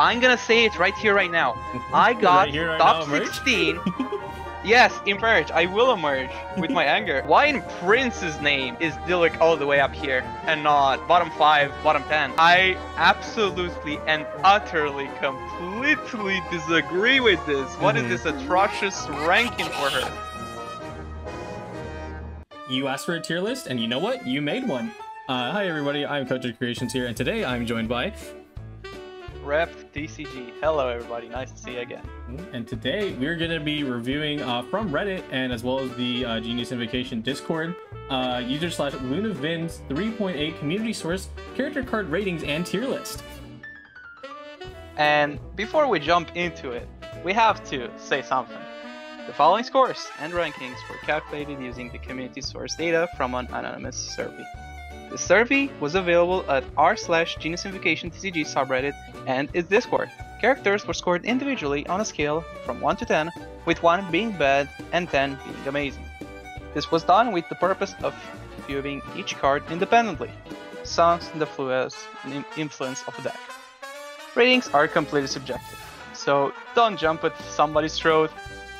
I'm gonna say it right here, right now. I got Right here, right top now, 16. yes, emerge. I will emerge with my anger. Why in Prince's name is Diluc all the way up here and not bottom 5, bottom 10? I absolutely and utterly, completely disagree with this. What is Mhm. this atrocious ranking for her? You asked for a tier list, and you know what? You made one. Uh, hi everybody, I'm Kojo Creations here, and today I'm joined by, Rep DCG. Hello, everybody. Nice to see you again. and today we're going to be reviewing uh, from Reddit and as well as the uh, Genius Invokation Discord, uh, user slash Luna_Vind's 3.8 community source character card ratings and tier list. And before we jump into it, we have to say something. The following scores and rankings were calculated using the community source data from an anonymous survey. The survey was available at r slash TCG subreddit and its Discord. Characters were scored individually on a scale from 1 to 10, with 1 being bad and 10 being amazing. This was done with the purpose of viewing each card independently, sans the influence of the deck. Ratings are completely subjective, so don't jump at somebody's throat.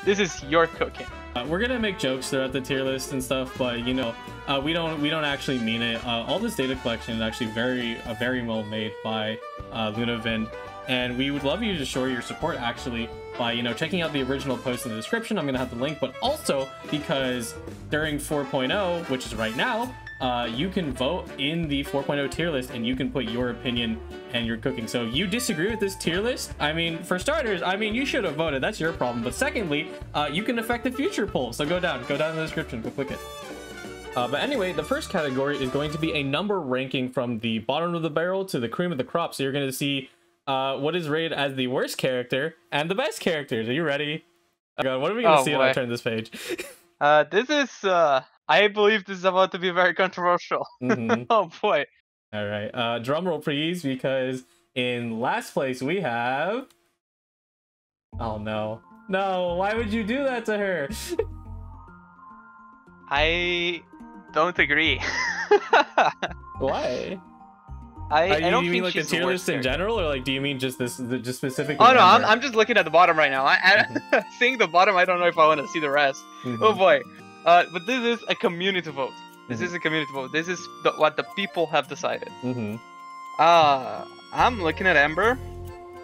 This is your cooking. Uh, we're gonna make jokes throughout the tier list and stuff, but you know, uh, we don't we don't actually mean it. Uh, all this data collection is actually very uh, very well made by uh, Luna_Vind, and we would love you to show your support actually by you know checking out the original post in the description. I'm gonna have the link, but also because during 4.0, which is right now, uh, you can vote in the 4.0 tier list and you can put your opinion and your cooking. So if you disagree with this tier list? I mean, for starters, I mean, you should have voted. That's your problem. But secondly, uh, you can affect the future poll. So go down, go down in the description, go click it. Uh, but anyway, the first category is going to be a number ranking from the bottom of the barrel to the cream of the crop. So you're going to see uh, what is rated as the worst character and the best characters. Are you ready? Oh God, what are we going to Oh, see when I turn this page? Uh, this is, uh, I believe this is about to be very controversial. Mhm. oh boy. All right. Uh, drum roll, please, because in last place we have. Oh no! No! Why would you do that to her? I don't agree. Why? I, I you, don't you think mean like the tier worst list in general, or like do you mean just this, the, just specifically? Oh no, I'm. I'm just looking at the bottom right now. I, I seeing the bottom, I don't know if I want to see the rest. Mhm. Oh boy. Uh, but this is a community vote. This Mhm. is a community vote. This is the, what the people have decided. Mhm. Uh, I'm looking at Amber.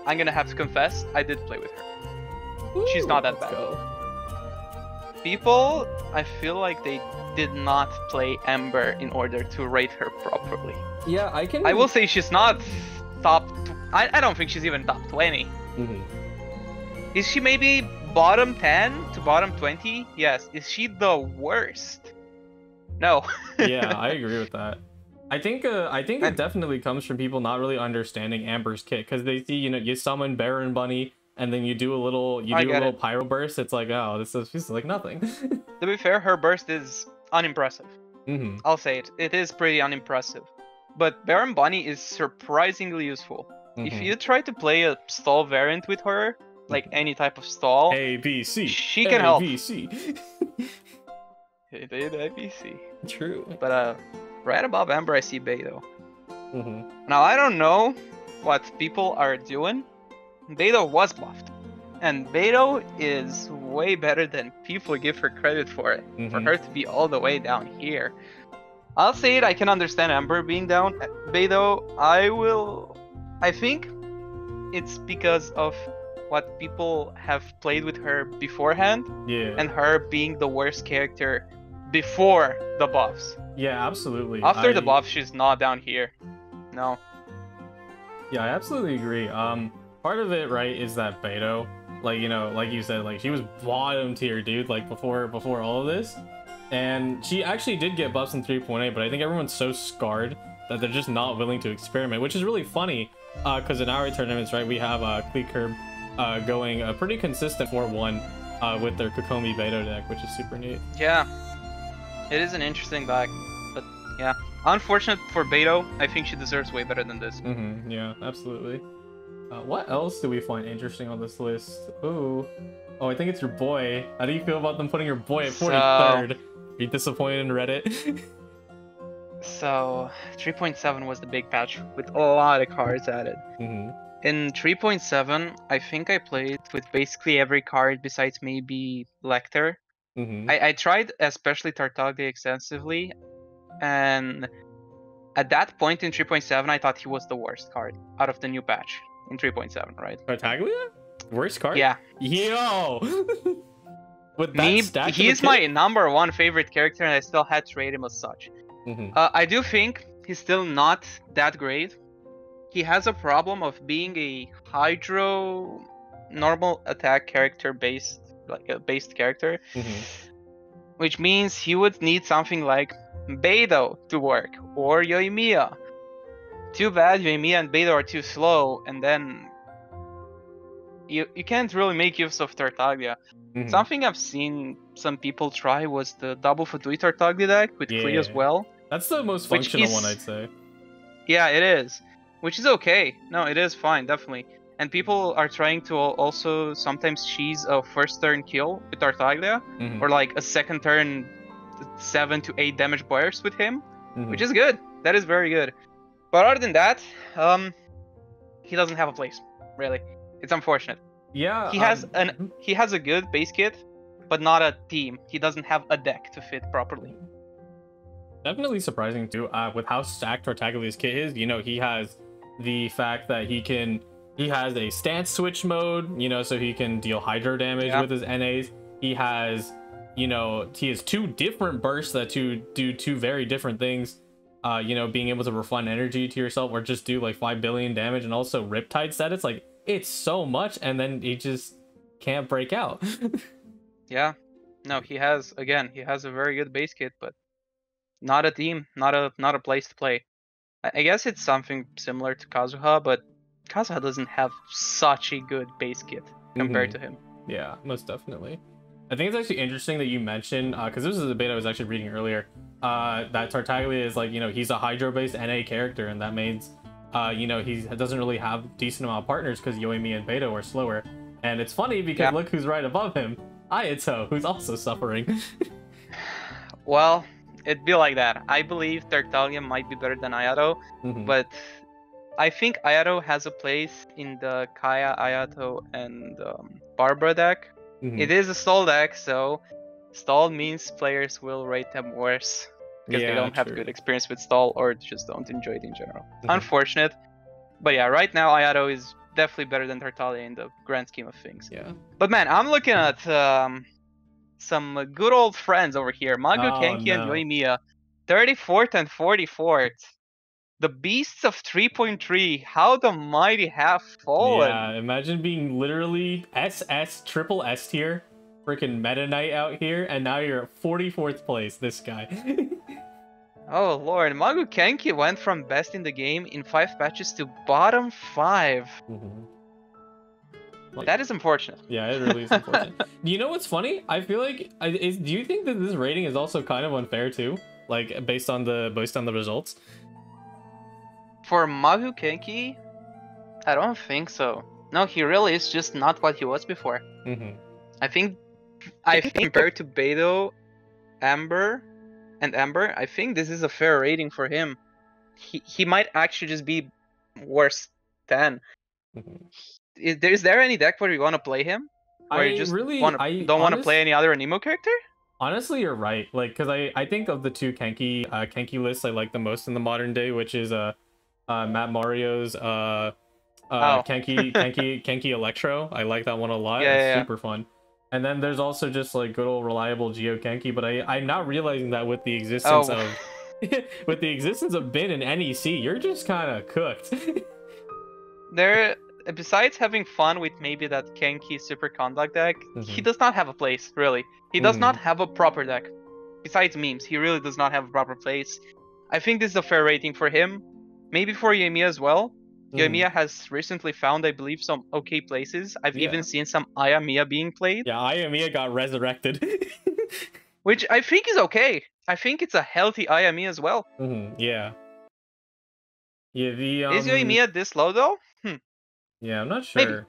I'm gonna have to confess, I did play with her. She's not that bad. go. People, I feel like they did not play Amber in order to rate her properly. Yeah, I can. I will say she's not top. Tw- I, I don't think she's even top 20. Mhm. Is she maybe bottom 10 to bottom 20? Yes. Is she the worst? No. yeah, I agree with that. I think uh, I think it definitely comes from people not really understanding Amber's kit because they see you know you summon Baron Bunny and then you do a little you do a little it. pyro burst. It's like oh this is, this is like nothing. to be fair, her burst is unimpressive. hmm I'll say it. It is pretty unimpressive. But Baron Bunny is surprisingly useful. If Mhm. you try to play a stall variant with her, like any type of stall, A B C. she can help. A B C. It did ABC. True. But uh, right above Amber, I see Beidou. hmm Now I don't know what people are doing. Beidou was buffed, and Beidou is way better than people give her credit for it. For Mhm. her to be all the way down here, I'll say it. I can understand Amber being down. Beidou, I will. I think it's because of what people have played with her beforehand, Yeah. and her being the worst character before the buffs. yeah, absolutely. After the I- buff, she's not down here. No. Yeah, I absolutely agree. Um, part of it, right, is that Beidou, like you know, like you said, like she was bottom tier, dude, like before before all of this, and she actually did get buffs in 3.8, but I think everyone's so scarred that they're just not willing to experiment, which is really funny, uh, because in our tournaments, right, we have uh, Clee Curb, uh, going a pretty consistent 4-1, uh, with their Kokomi Beidou deck, which is super neat. Yeah, it is an interesting deck, but yeah, unfortunate for Beidou. I think she deserves way better than this. Mm-hmm. Yeah, absolutely. Uh, what else do we find interesting on this list? Ooh. Oh, I think it's your boy. How do you feel about them putting your boy at So- 43rd? Are you disappointed in Reddit? So 3.7 was the big patch with a lot of cards added. hmm In 3.7, I think I played with basically every card besides maybe Lecter. hmm I, I tried especially Tartaglia extensively, and at that point in 3.7, I thought he was the worst card out of the new patch in 3.7, right? Tartaglia? Worst card? Yeah, Yo! With that me, stack of he is kit? my number one favorite character, and I still had to rate him as such. Mhm. Uh, I do think he's still not that great. He has a problem of being a Hydro normal attack character based, like a based character, Mhm. which means he would need something like Beidou to work or Yoimiya. Too bad Yoimiya and Beidou are too slow, and then you you can't really make use of Tartaglia. Mhm. Something I've seen some people try was the double Fatui Tartaglia deck with Klee as well. That's the most functional is- one, I'd say. Yeah, it is, which is okay. No, it is fine, definitely. And people are trying to also sometimes cheese a first turn kill with Tartaglia, Mhm. or like a second turn seven to eight damage burst with him, Mhm. which is good. That is very good. But other than that, um, he doesn't have a place. Really, it's unfortunate. yeah, He has um, an mhm. he has a good base kit, but not a team. He doesn't have a deck to fit properly. definitely surprising too. Uh, with how stacked Tartaglia's kit is, you know, he has the fact that he can he has a stance switch mode, you know, so he can deal hydro damage Yeah. with his NAs. He has, you know, he has two different bursts that two do two very different things. Uh, you know, being able to refund energy to yourself or just do like five billion damage and also Riptide status. Like it's so much, and then he just can't break out. Yeah. No, he has again. He has a very good base kit, but not a team, not a not a place to play. I, guess it's something similar to Kazuha, but Kazuha doesn't have such a good base kit compared Mhm. to him. Yeah, most definitely. I think it's actually interesting that you mentioned because this is a debate I was actually reading earlier. Uh, that Tartaglia is like you know he's a hydro-based NA character, and that means uh, you know he doesn't really have decent amount of partners because Yoimi and Beidou are slower. And it's funny because Yeah. look who's right above him, Ayato, who's also suffering. Well, it'd be like that. I believe Tartaglia might be better than Ayato, Mhm. but I think Ayato has a place in the Kaeya, Ayato, and um, Barbara deck. Mhm. It is a stall deck, so stall means players will rate them worse because they don't have good experience with stall or just don't enjoy it in general. Mhm. Unfortunate, but yeah, right now Ayato is definitely better than Tartaglia in the grand scheme of things. Yeah. But man, I'm looking at um, some good old friends over here, Maguu Oh, Kenki and no. Yoimiya, 34th and 44th. The beasts of 3.3, how the mighty have fallen. Yeah, imagine being literally SS triple S tier, freaking Meta Knight out here, and now you're at 44th place. This guy. Oh lord, Maguu Kenki went from best in the game in 5 patches to bottom 5. Mhm. Like- That is unfortunate. Yeah, it really is unfortunate. Do you know what's funny? I feel like I- is do you think that this rating is also kind of unfair too? Like based on the based on the results? For Maguu Kenki, I don't think so. No, he really is just not what he was before. hmm I think I think compared to Beidou, Amber, and Amber, I think this is a fair rating for him. He he might actually just be worse than. hmm Is there, is there any deck where you want to play him? Or I you just really wanna, I don't want to play any other Anemo character? Honestly, you're right. Like, cause I I think of the two Kenki uh Kenki lists I like the most in the modern day, which is uh, uh Matt Mario's uh uh Oh. Kenki Kenki Kenki Electro. I like that one a lot. Yeah, it's yeah, yeah. super fun. And then there's also just like good old reliable Geo Kenki, but I I'm not realizing that with the existence Oh. of with the existence of Bin and NEC, you're just kind of cooked. There, besides having fun with maybe that Kenki Superconduct deck, he Mhm. does not have a place really. He does Mhm. not have a proper deck. Besides memes, he really does not have a proper place. I think this is a fair rating for him. Maybe for Yoimiya as well. Mhm. Yoimiya has recently found, I believe, some okay places. I've Yeah. even seen some Ayamiya being played, Yeah, Ayamiya got resurrected. which I think is okay. I think it's a healthy Ayamiya as well. Mhm, Yeah. Yeah, the um, Is Yoimiya this low though? Yeah, I'm not sure. They're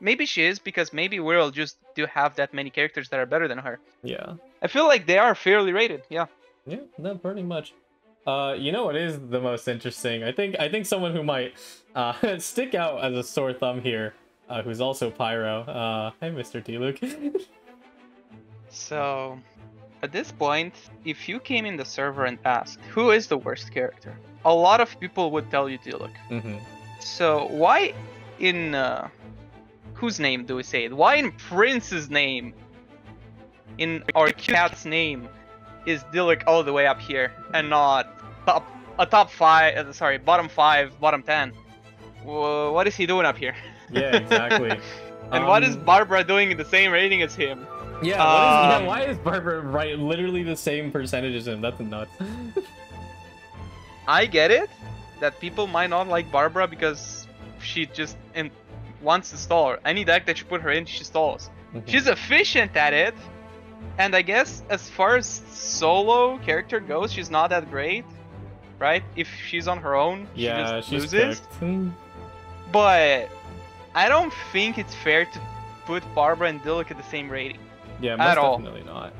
Maybe she is because maybe we'll just do have that many characters that are better than her. Yeah. I feel like they are fairly rated. Yeah. Yeah, no, pretty much. Uh, you know what is the most interesting? I think I think someone who might uh, stick out as a sore thumb here, uh, who's also Pyro. Uh, hey, Mr. Diluc. So, at this point, if you came in the server and asked who is the worst character, a lot of people would tell you Diluc. hmm So why in uh, whose name do we say it? Why in Prince's name, in our cat's name, is Diluc all the way up here and not top a top five? Uh, sorry, bottom five, bottom ten. Wha- What is he doing up here? Yeah, exactly. And what is Um, Barbara doing in the same rating as him? Yeah, what is, Um, yeah, why is Barbara right literally the same percentage as him? That's nuts. I get it that people might not like Barbara because she just in wants to stall. Any deck that you put her in, she stalls. She's efficient at it, and I guess as far as solo character goes, she's not that great, right? If she's on her own, she just she's loses. cooked. Hmm. But I don't think it's fair to put Barbara and Diluc at the same rating. Yeah, most At all. definitely not.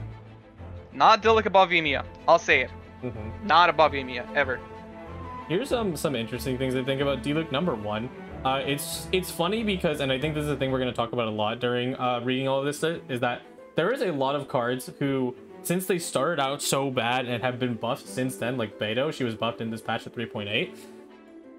Not Diluc above Yoimiya. I'll say it. Mhm. Not above Yoimiya ever. Here's um, some interesting things I think about Diluc number one. Uh, it's it's funny because, and I think this is a thing we're going to talk about a lot during uh, reading all of this, is that there is a lot of cards who, since they started out so bad and have been buffed since then, like Beidou, she was buffed in this patch of 3.8.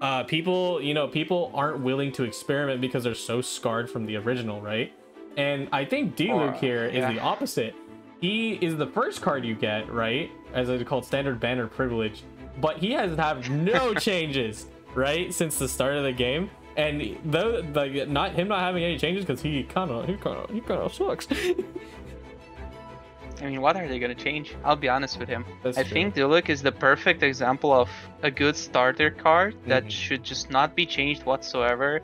Uh, people, you know, people aren't willing to experiment because they're so scarred from the original, right? And I think Diluc Or- here is yeah. the opposite. He is the first card you get, right? As it's called standard banner privilege. But he has had no changes, right? Since the start of the game. And though like not him not having any changes because he kind of he kind of he kind of sucks. I mean, what are they gonna change? I'll be honest with him. That's I true. think Diluc is the perfect example of a good starter card that Mhm. should just not be changed whatsoever.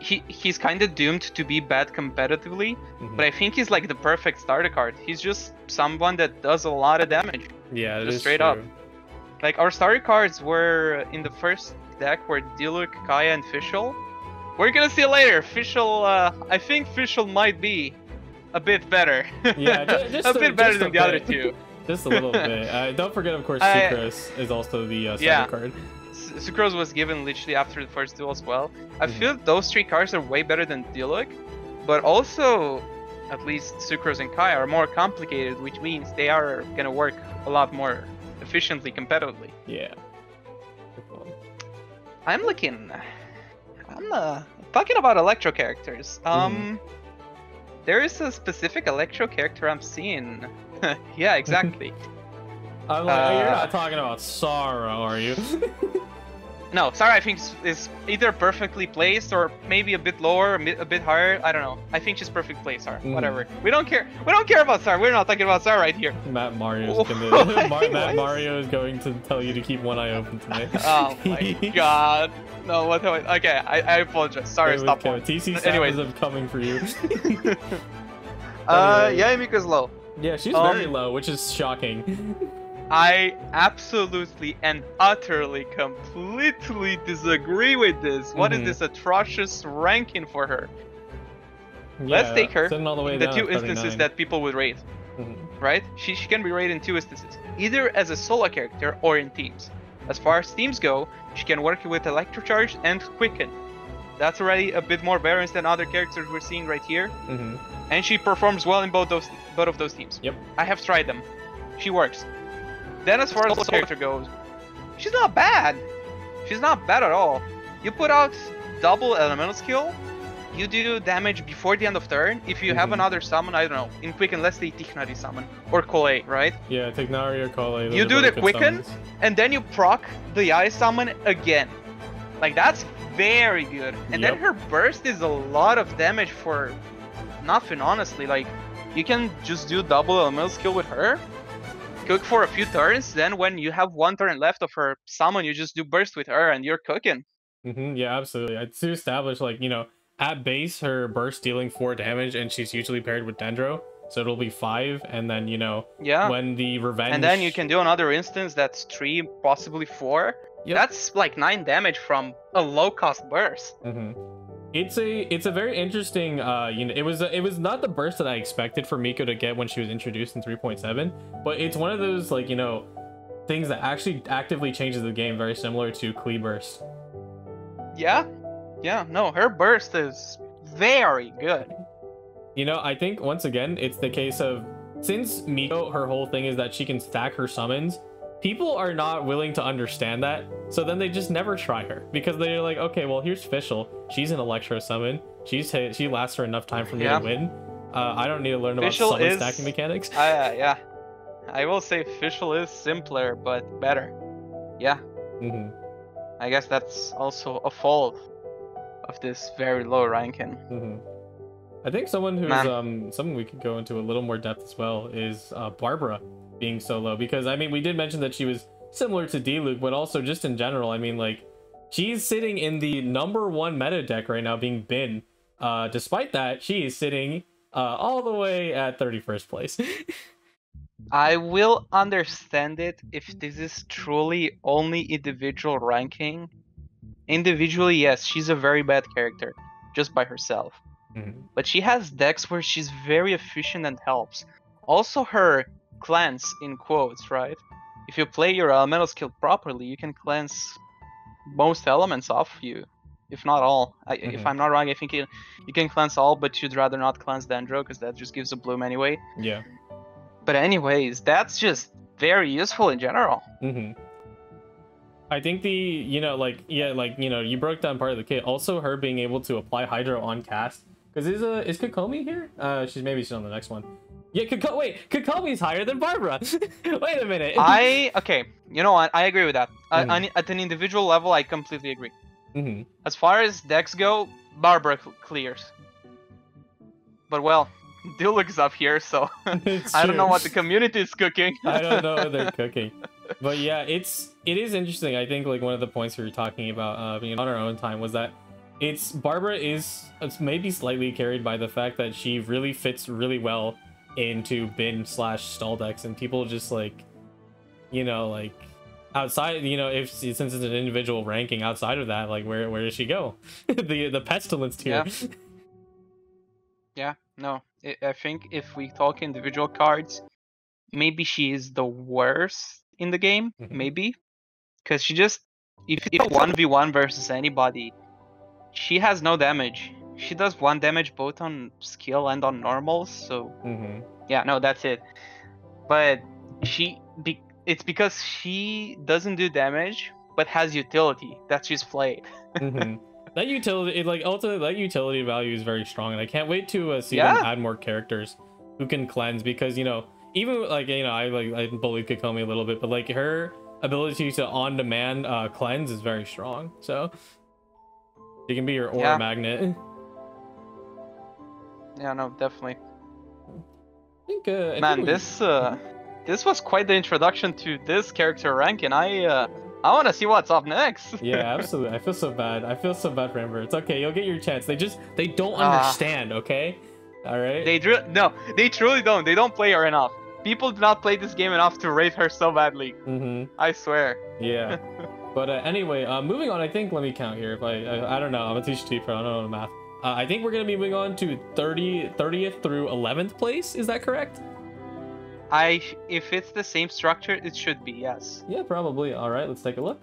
He he's kind of doomed to be bad competitively, Mhm. but I think he's like the perfect starter card. He's just someone that does a lot of damage. yeah, it just is straight up. Like our starter cards were in the first deck were Diluc, Kaeya, and Fischl. We're gonna see later. Fischl, uh, I think Fischl might be a bit better. Yeah, ju- just a a- bit better than the other two. Just a little bit. Uh, don't forget, of course, I- Sucrose is also the uh, starter Yeah. card. Sucrose was given literally after the first duel as well. I Mhm. feel those three cards are way better than Diluc, but also, at least Sucrose and Kai are more complicated, which means they are gonna work a lot more efficiently competitively. Yeah. I'm looking. I'm uh, talking about electro characters. Um, there is a specific electro character I'm seeing. yeah, exactly. I'm like, oh, you're Uh, not talking about Sara, are you? no, sorry, I think is- is either perfectly placed or maybe a bit lower, a bit, a bit higher. I don't know. I think she's perfectly placed. Sorry, Mhm. whatever. We don't care. We don't care about Sar. We're not talking about Sar right here. Matt Mario's What? gonna Mar- Matt Mario is going to tell you to keep one eye open tonight. Oh my god. No, what? what- Okay, I, I apologize. Sorry, Hey, stop. TC Anyways. is coming for you. Uh, Anyways. yeah, Miko's low. yeah, she's Um, very low, which is shocking. I absolutely and utterly, completely disagree with this. What is Mhm. this atrocious ranking for her? Yeah, Let's take her the the two instances that people would rate, Mhm. right? She, she can be rated in two instances, either as a solo character or in teams. As far as teams go, she can work with Electrocharge and Quicken. That's already a bit more balanced than other characters we're seeing right here, Mhm. and she performs well in both those both of those teams. Yep. I have tried them. She works. Then as far as the character goes, she's not bad. She's not bad at all. You put out double elemental skill, you do damage before the end of turn. If you have Mhm. another summon, I don't know, in Quicken, let's say Tignari summon, or Collei, right? Yeah, Tignari or Collei. You do the Quicken? And then you proc the Eye summon again. Like that's very good. And then her burst is a lot of damage for nothing, honestly. Like you can just do double elemental skill with her, cook for a few turns. Then when you have one turn left of her summon, you just do burst with her, and you're cooking. hmm yeah, absolutely. I to establish like you know at base her burst dealing four damage, and she's usually paired with Dendro, so it'll be five, and then you know Yeah. when the revenge. And then you can do another instance that's three, possibly four. Yep. That's like nine damage from a low cost burst. hmm It's a it's a very interesting uh you know it was it was not the burst that I expected for Miko to get when she was introduced in 3.7 but it's one of those like you know things that actually actively changes the game, very similar to Klee Burst. Yeah, yeah. No, her burst is very good. You know, I think once again, it's the case of since Miko, her whole thing is that she can stack her summons. People are not willing to understand that, so then they just never try her because they're like, okay, well here's Fischl. She's an Electro summon. She's she lasts for enough time for me Yeah. to win. Uh, I don't need to learn about summon is- stacking mechanics. Uh, yeah. I will say Fischl is simpler, but better. Yeah, hmm I guess that's also a fault of this very low ranking. hmm I think someone who's Man. um someone we could go into a little more depth as well is uh, Barbara being so low because I mean we did mention that she was similar to Diluc, but also just in general, I mean like she's sitting in the number one meta deck right now, being Bin. Uh, despite that, she is sitting uh all the way at 31st place. I will understand it if this is truly only individual ranking. Individually, yes, she's a very bad character, just by herself. Mhm. But she has decks where she's very efficient and helps. Also, her cleanse, in quotes, right? If you play your elemental skill properly, you can cleanse most elements off you, if not all. I, If Mhm. I'm not wrong, I think you, you can cleanse all, but you'd rather not cleanse Dendro because that just gives a bloom anyway. yeah. But anyways, that's just very useful in general. hmm I think the you know like yeah like you know you broke down part of the kit. Also, her being able to apply Hydro on cast because is uh is Kokomi here? Uh, she's maybe she's on the next one. Yeah, Koko- wait, Kokomi's higher than Barbara. wait a minute. I okay, you know what? I agree with that. Mhm. on- at an individual level, I completely agree. hmm As far as decks go, Barbara cl- clears. But well, Diluc's up here, so I don't know what the community is cooking. I don't know what they're cooking. But yeah, it's it is interesting. I think like one of the points we were talking about uh, being on our own time was that it's Barbara is it's maybe slightly carried by the fact that she really fits really well into bin slash stall decks, and people just like, you know, like outside, you know, if since it's an individual ranking outside of that, like where where does she go? the the pestilence tier. Yeah, yeah no, I, I think if we talk individual cards, maybe she is the worst in the game. Mhm. Maybe, because she just if if one v one versus anybody, she has no damage. She does one damage both on skill and on normals. So hmm yeah, no, that's it. But she be, it's because she doesn't do damage but has utility that she's played. hmm That utility, it, like ultimately, that utility value is very strong, and I can't wait to uh, see them add more characters who can cleanse. Because you know, even like you know, I like I bullied Kokomi a little bit, but like her ability to on-demand uh, cleanse is very strong. So she can be your aura Yeah. magnet. Yeah, no, definitely. I think, uh, I think Man, we- this uh, this was quite the introduction to this character rank, and I uh, I want to see what's up next. yeah, absolutely. I feel so bad. I feel so bad for Amber. It's okay. You'll get your chance. They just they don't Ah. understand. Okay. All right. they dr- no, they truly don't. They don't play her enough. People do not play this game enough to rate her so badly. mm-hmm. I swear. Yeah. but uh, anyway, uh, moving on. I think let me count here. If I I, I don't know. I'm a teacher T pro. I don't know the math. Uh, I think we're gonna be moving on to 30 30th through 11th place. Is that correct? I if it's the same structure, it should be yes. Yeah, probably. All right. Let's take a look.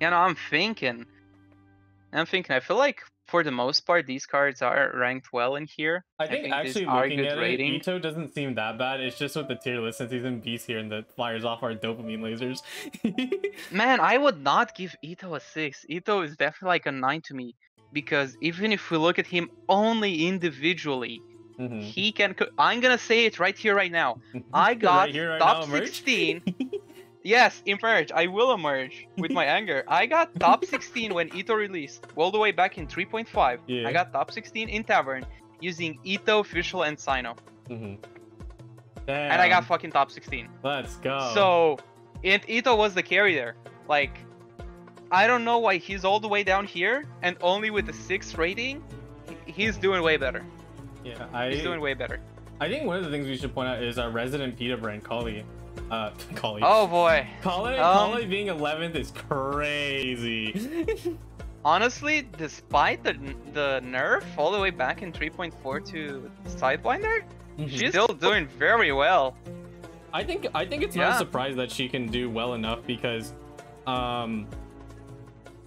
You know, I'm thinking. I'm thinking. I feel like for the most part, these cards are ranked well in here. I think, these actually looking at rating. it, Itto doesn't seem that bad. It's just with the tier list since he's in beast here and the fires off our dopamine lasers. Man, I would not give Itto a six. Itto is definitely like a nine to me because even if we look at him only individually, Mhm. he can. Co- I'm gonna say it right here, right now. I got Right here, right top now, 16. yes, emerge. I will emerge with my anger. I got top 16 when Itto released, all the way back in 3.5. Yeah. I got top 16 in Tavern using Itto, Fischl, and Cyno. Mhm. And I got fucking top 16. Let's go. So, and Itto was the carry there. Like, I don't know why he's all the way down here and only with a 6 rating, he's doing way better. yeah, I He's doing way better. I think one of the things we should point out is our resident Peter brand, Collei. Uh, Collei. Oh boy. Collei, um, Collei being 11th is crazy. Honestly, despite the the nerf all the way back in 3.4 to Sidewinder, she's still doing very well. I think I think it's Yeah. not a surprise that she can do well enough because um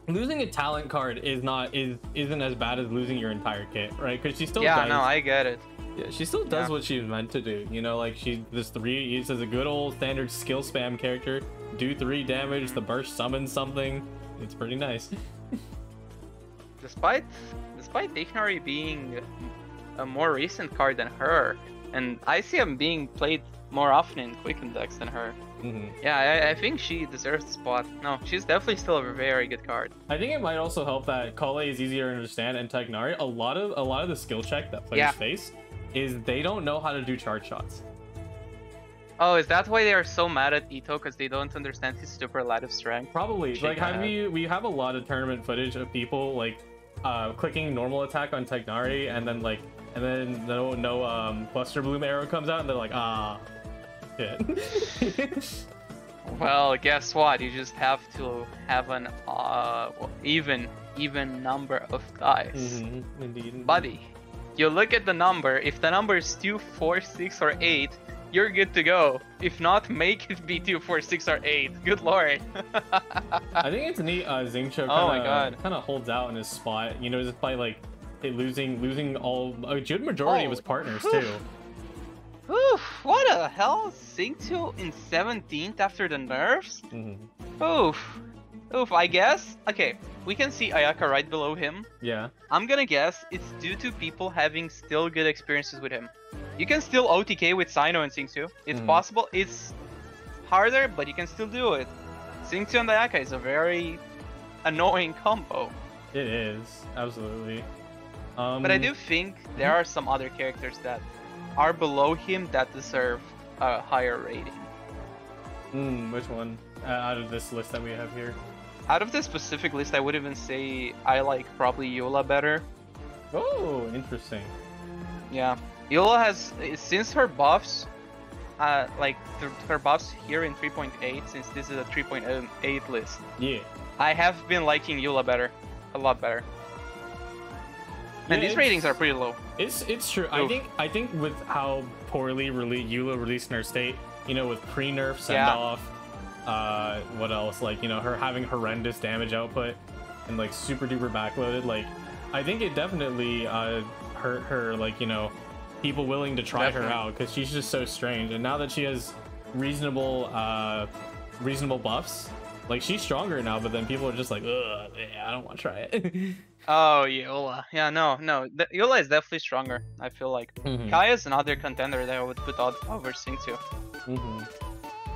losing a talent card is not is isn't as bad as losing your entire kit, right? Because she still yeah, does no, I get it. yeah, she still does Yeah. what she's meant to do. You know, like she this three uses a good old standard skill spam character, do three damage, the burst summons something. It's pretty nice. Despite despite Tignari being a more recent card than her, and I see him being played more often in Quicken decks than her. Mhm. Yeah, I, I think she deserves the spot. No, she's definitely still a very good card. I think it might also help that Collei is easier to understand and Tignari. A lot of a lot of the skill check that players Yeah. face is they don't know how to do charge shots. Oh, is that why they are so mad at Itto? Because they don't understand his superlative strength? Probably Shake like my have head. you we have a lot of tournament footage of people like uh clicking normal attack on Tignari and then like and then no no um cluster bloom arrow comes out and they're like ah shit. Well, guess what? You just have to have an uh even even number of dice. Mhm, Indeed. Buddy, you look at the number. If the number is two, four, six, or eight, you're good to go. If not, make it be two, four, six, or eight. Good lord. I think it's neat. Uh, Xingqiu kind of Oh my God. kind of holds out in his spot. You know, just by like losing losing all a good majority of his Oh, partners too. Oof, what the hell? Xingqiu in 17th after the nerfs? Mhm. Oof. Oof, I guess. Okay, we can see Ayaka right below him. Yeah. I'm gonna guess it's due to people having still good experiences with him. You can still OTK with Cyno and Xingqiu. It's Mhm. possible. It's harder, but you can still do it. Xingqiu and Ayaka is a very annoying combo. It is absolutely. Um, But I do think there are some other characters that are below him that deserve a higher rating. Mm, which one uh, out of this list that we have here? Out of this specific list, I would even say I like probably Eula better. Oh, interesting. Yeah, Eula has since her buffs, uh, like th- her buffs here in 3.8, since this is a 3.8 list, Yeah. I have been liking Eula better, a lot better. And Yeah, these ratings are pretty low. It's it's true. I think I think with how poorly rele- Eula released in her state, you know, with pre-nerf send Yeah. off, uh, what else? Like you know, her having horrendous damage output and like super duper backloaded. Like, I think it definitely uh hurt her. Like you know, people willing to try her out because she's just so strange. And now that she has reasonable uh reasonable buffs. Like she's stronger now, but then people are just like, ugh, yeah, I don't want to try it. Oh, Eula. Yeah, no, no. th- Eula is definitely stronger. I feel like. Kaeya is another contender that I would put out over Xingqiu. hmm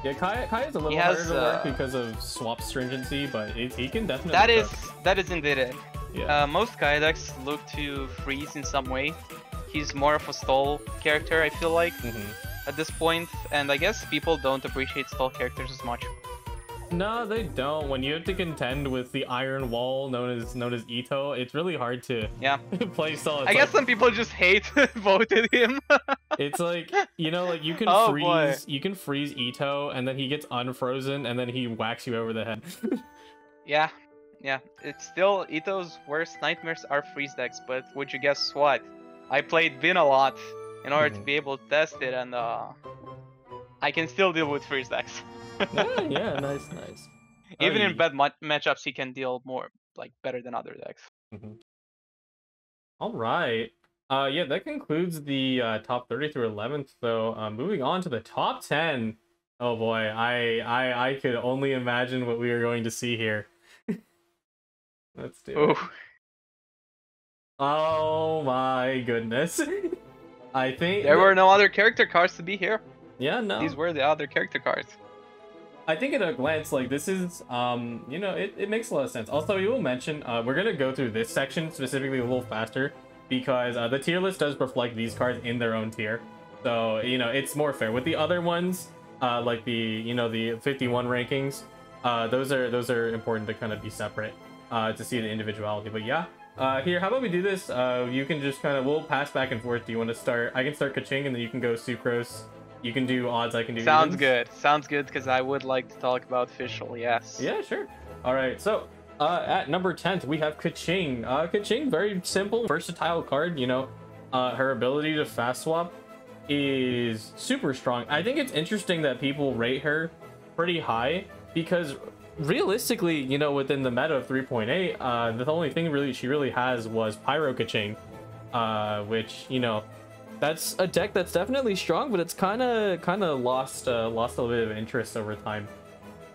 Yeah, Kai Kai's a little has, harder to work uh, because of swap stringency, but it, he can definitely. That is cook. that is indeed it. Yeah. Uh, most Kaeya decks look to freeze in some way. He's more of a stall character, I feel like, Mhm. at this point, and I guess people don't appreciate stall characters as much. No, they don't. When you have to contend with the Iron Wall, known as known as Itto, it's really hard to Yeah. play. It's I guess some people just hate voted him. it's like you know, like you can Oh, freeze, boy. you can freeze Itto, and then he gets unfrozen, and then he whacks you over the head. yeah, yeah. It's still Itto's worst nightmares are freeze decks, but would you guess what? I played Bin a lot in order to Mhm. be able to test it, and uh, I can still deal with freeze decks. Yeah, yeah, nice, nice. Even in Alright. bad ma- matchups, he can deal more like better than other decks. All right. Uh, yeah, that concludes the uh, top 30 through 11th. So, uh, moving on to the top 10. Oh boy, I I I could only imagine what we are going to see here. Let's do it. Oh my goodness. I think There were no other character cards to be here. yeah no. These were the other character cards. I think at a glance, like this is, um, you know, it, it makes a lot of sense. Also, you will mention, uh, we're gonna go through this section specifically a little faster because uh, the tier list does reflect these cards in their own tier, so you know it's more fair. With the other ones, uh, like the you know the 51 rankings, uh, those are those are important to kind of be separate uh, to see the individuality. But yeah. Uh, here, how about we do this? Uh, you can just kind of, we'll pass back and forth. Do you want to start? I can start Keqing and then you can go Sucrose. You can do odds, I can do Sounds evens. good. Sounds good because I would like to talk about Fischl. Yes. Yeah, sure. All right, so uh, at number 10th, we have Keqing. Uh, Keqing, very simple, versatile card, you know. Uh, her ability to fast swap is super strong. I think it's interesting that people rate her pretty high because realistically, you know, within the meta of 3.8, uh, the only thing really she really has was Pyro Keqing, uh, which you know, that's a deck that's definitely strong, but it's kind of kind of lost uh, lost a little bit of interest over time.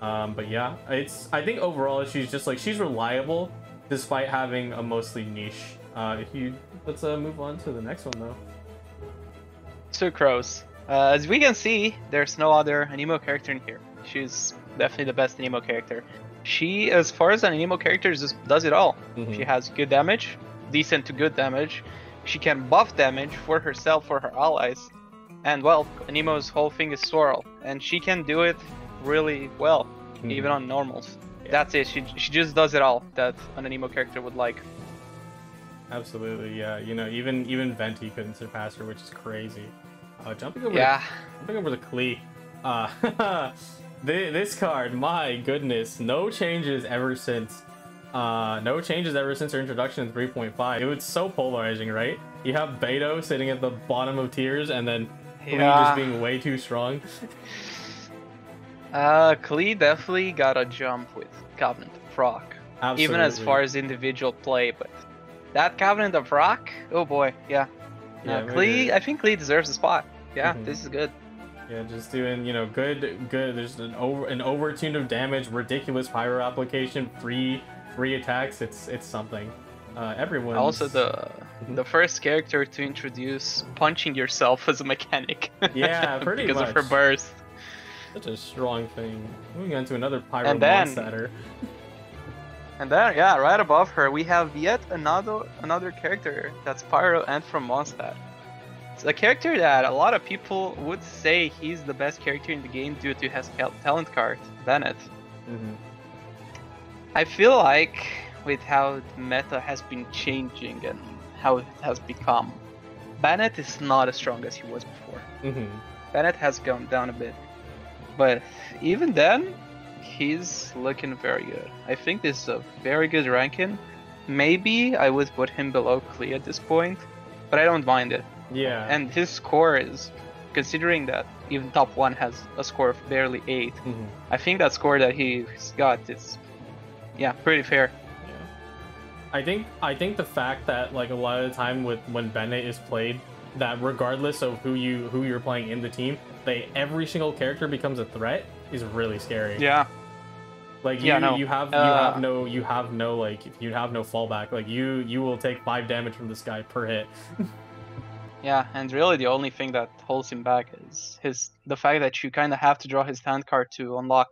Um, but yeah, it's I think overall she's just like she's reliable despite having a mostly niche. Uh, if you let's uh, move on to the next one though. Sucrose. Uh, as we can see, there's no other Anemo character in here. She's definitely the best Anemo character. She, as far as an Anemo character, just does it all. Mhm. She has good damage, decent to good damage. She can buff damage for herself, for her allies. And well, Nemo's whole thing is swirl, and she can do it really well, Mhm. even on normals. Yeah. That's it. She, she just does it all that an Anemo character would like. Absolutely, yeah. You know, even even Venti couldn't surpass her, which is crazy. Uh, jumping over, Yeah. jumping over the Klee. Uh, this card, my goodness, no changes ever since. Uh, no changes ever since her introduction in 3.5. It was so polarizing, right? You have Beidou sitting at the bottom of tiers, and then Klee Yeah. just being way too strong. Uh, Klee definitely got a jump with Covenant of Rock. Absolutely. even as far as individual play. But that Covenant of Rock, oh boy, yeah. Yeah, Uh, Klee, I think Klee deserves a spot. Yeah, Mhm. this is good. Yeah, just doing, you know, good, good. There's an over an overtune of damage, ridiculous pyro application, free, free attacks. It's it's something. Uh, everyone. Also, the Mhm. the first character to introduce punching yourself as a mechanic. Yeah, pretty because of her burst. such a strong thing. Moving on to another pyro And then- monster. And then, yeah, right above her, we have yet another another character that's Pyro and from Mondstadt. It's a character that a lot of people would say he's the best character in the game due to his talent card, Bennett. hmm I feel like with how the meta has been changing and how it has become, Bennett is not as strong as he was before. hmm Bennett has gone down a bit. But even then, he's looking very good. I think this is a very good ranking. Maybe I would put him below Klee at this point, but I don't mind it. Yeah. And his score is, considering that even top one has a score of barely 8, Mhm. I think that score that he's got is, yeah, pretty fair. I think I think the fact that like a lot of the time with when Bennett is played, that regardless of who you who you're playing in the team, they every single character becomes a threat is really scary. Yeah. Like you, Yeah, no. you have you Uh, have no you have no like you have no fallback. Like you you will take five damage from this guy per hit. Yeah, and really the only thing that holds him back is his the fact that you kind of have to draw his hand card to unlock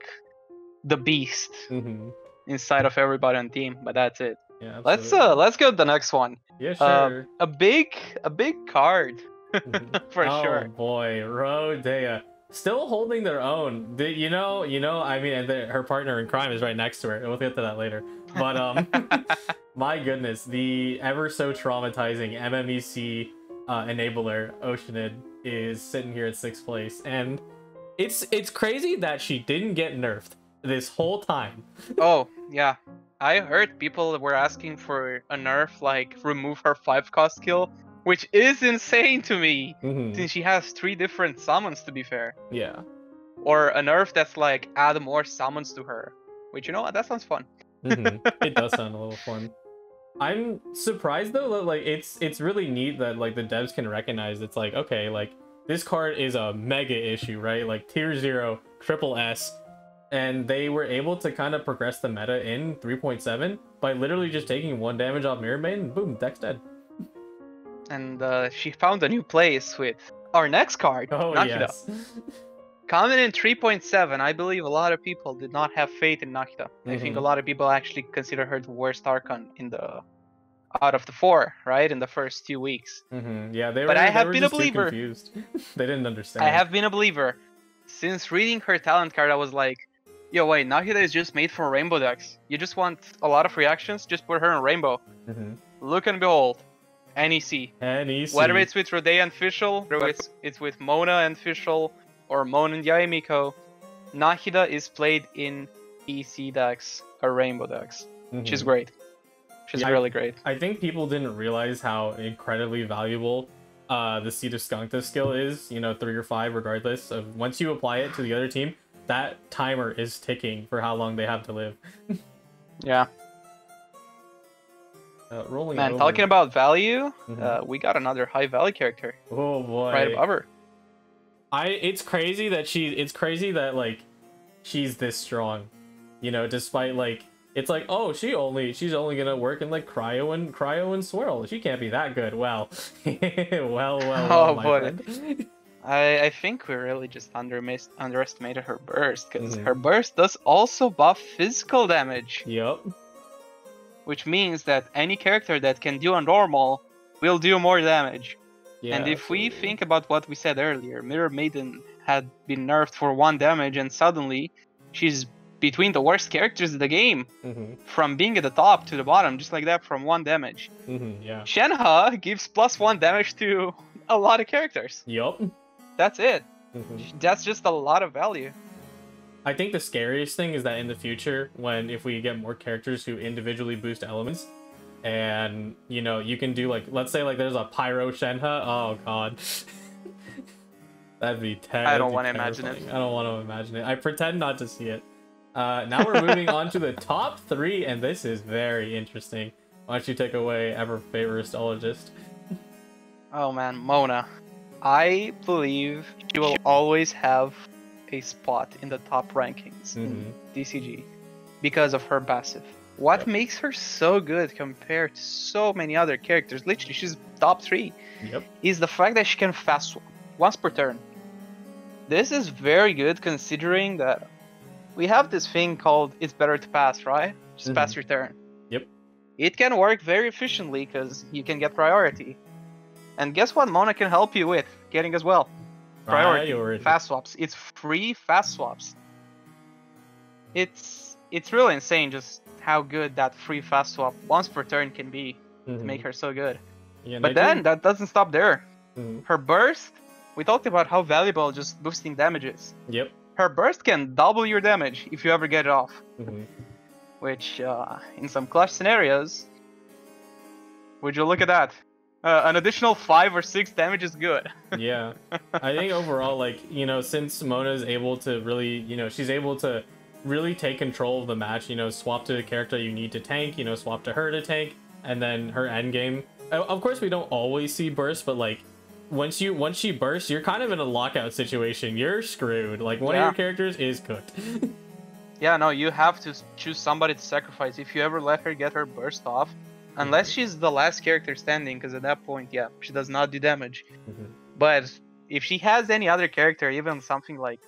the beast hmm inside of everybody on team. But that's it. Yeah. Let's uh let's go to the next one. yeah uh. A big a big card for oh, sure. Oh boy, Rhodeia. Still holding their own. The, you know, you know. I mean, and the, her partner in crime is right next to her. We'll get to that later. But um, my goodness, the ever so traumatizing MMEC uh, enabler Oceanid is sitting here at sixth place, and it's it's crazy that she didn't get nerfed this whole time. oh yeah, I heard people were asking for a nerf like remove her five cost skill, which is insane to me Mhm. since she has three different summons. To be fair. Yeah. or a nerf that's like add more summons to her. Which you know what, that sounds fun. Mhm. It does sound a little fun. I'm surprised though that like it's it's really neat that like the devs can recognize it's like okay like this card is a mega issue right like tier zero triple S and they were able to kind of progress the meta in 3.7 by literally just taking one damage off Mirror Maiden and boom deck's dead. And uh, she found a new place with our next card, Oh Nahida. yes. Coming in 3.7, I believe a lot of people did not have faith in Nahida. I think a Mhm. lot of people actually consider her the worst Archon in the out of the four, right? In the first two weeks. hmm Yeah, they were. But. I have been a believer. Confused. they didn't understand. I have been a believer. Since reading her talent card, I was like, yo, wait, Nahida is just made for rainbow decks. You just want a lot of reactions, just put her in rainbow. hmm Look and behold, NEC. And easy. Whether it's with Rhodeia and Fischl, whether it's, it's with Mona and Fischl, or Mona and Yae Miko, Nahida is played in EC decks or Rainbow decks, which is Mhm. great. She's Yeah, really great. I think people didn't realize how incredibly valuable uh, the Seed of Skandha skill is, you know, three or five, regardless of once you apply it to the other team, that timer is ticking for how long they have to live. Yeah. Uh, rolling Man, over. talking about value, Mhm. uh, we got another high value character oh boy, right above her. I it's crazy that she it's crazy that like she's this strong. You know, despite like it's like, oh, she only she's only gonna work in like cryo and cryo and swirl. She can't be that good. Well, well, well, well, Oh, my boy. I, I think we really just undermis- underestimated her burst because Mhm. her burst does also buff physical damage, Yup. which means that any character that can do a normal will do more damage. Yeah. and if we think about what we said earlier, Mirror Maiden had been nerfed for one damage, and suddenly she's between the worst characters in the game, hmm from being at the top to the bottom, just like that, from one damage. hmm yeah. Shenhe gives plus one damage to a lot of characters. Yup. That's it. hmm That's just a lot of value. I think the scariest thing is that in the future, when if we get more characters who individually boost elements, and you know you can do like let's say like there's a pyro Shenhe. Oh god, that'd be terrible. I don't wanna imagine it. I don't want to imagine it. I pretend not to see it. Uh, now we're moving on to the top three, and this is very interesting. Why don't you take away ever favorite astrologist? Oh man, Mona. I believe she will always have a spot in the top rankings in Mhm. TCG because of her passive. What Yep. makes her so good compared to so many other characters, literally she's top 3, Yep. is the fact that she can fast swap once per turn. This is very good considering that we have this thing called it's better to pass, right? Just pass your turn. Yep. It can work very efficiently because you can get priority. And guess what Mona can help you with getting as well? Priority. Priority. Fast swaps. It's free fast swaps. It's it's really insane just how good that free fast swap once per turn can be to Mhm. make her so good. Yeah, But then that doesn't stop there. Mhm. Her burst, we talked about how valuable just boosting damage is. Yep. Her burst can double your damage if you ever get it off, Mhm. which uh, in some clutch scenarios, would you look at that? Uh, an additional five or six damage is good. yeah i think overall like you know since mona is able to really you know she's able to really take control of the match you know swap to a character you need to tank you know swap to her to tank and then her end game Uh, of course we don't always see burst but like once you once she bursts you're kind of in a lockout situation you're screwed like one Yeah. of your characters is cooked Yeah, no, you have to choose somebody to sacrifice if you ever let her get her burst off. Unless she's the last character standing, because at that point, yeah, she does not do damage. Mhm. But if she has any other character, even something like,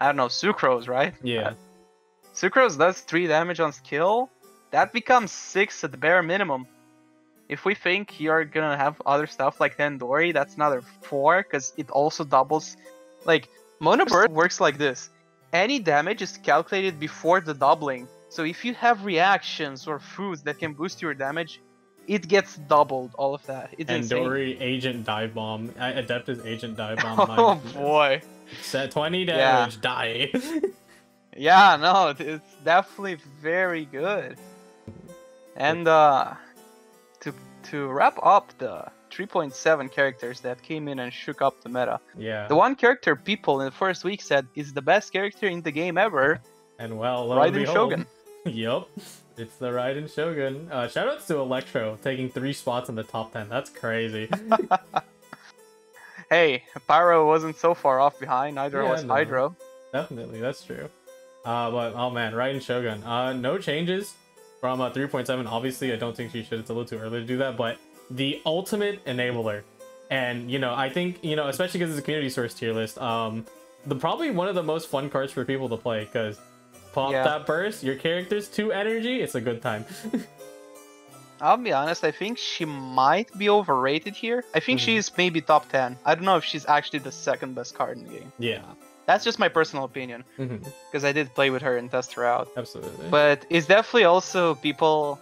I don't know, Sucrose, right? yeah Sucrose does 3 damage on skill, that becomes 6 at the bare minimum. If we think you're gonna have other stuff like Tandoori, that's another 4, because it also doubles. Like, Mona Burst works like this any damage is calculated before the doubling. So if you have reactions or foods that can boost your damage, it gets doubled, all of that. It's and insane. Dory agent dive bomb I- adeptus agent dive bomb Oh boy. set 20 Yeah. damage die Yeah, no, it's definitely very good. And uh to to wrap up the 3.7 characters that came in and shook up the meta. yeah The one character people in the first week said is the best character in the game ever, And well, lo and Raiden behold- Shogun. Yup, it's the Raiden Shogun. Uh, shoutouts to Electro taking three spots in the top ten. That's crazy. Hey, Pyro wasn't so far off behind, neither Yeah, was no. Hydro. Definitely, that's true. Uh, but oh man, Raiden Shogun. Uh, no changes from uh, 3.7. Obviously, I don't think she should. It's a little too early to do that. But the ultimate enabler, and you know, I think you know, especially because it's a community source tier list. Um, the probably one of the most fun cards for people to play because pop Yeah. that burst, your character's two energy. It's a good time. I'll be honest, I think she might be overrated here. I think Mhm. she's maybe top 10. I don't know if she's actually the second best card in the game. yeah. That's just my personal opinion, because I did play with her and test her out. Absolutely. But it's definitely also people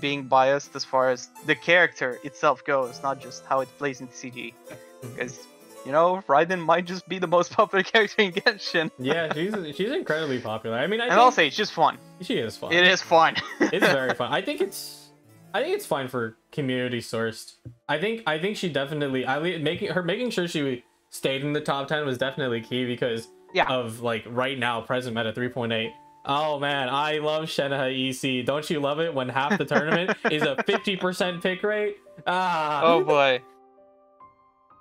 being biased as far as the character itself goes, not just how it plays in CG. Because, you know, Raiden might just be the most popular character in Genshin. yeah, she's she's incredibly popular. I mean, I and think say, it's just fun. she is fun. It is fun. It's very fun. I think it's I think it's fine for community sourced. I think I think she definitely I making her making sure she stayed in the top 10 was definitely key because Yeah. of like right now present meta 3.8. Oh man, I love Shenhe EC. Don't you love it when half the tournament is a 50% pick rate? Ah. Oh boy.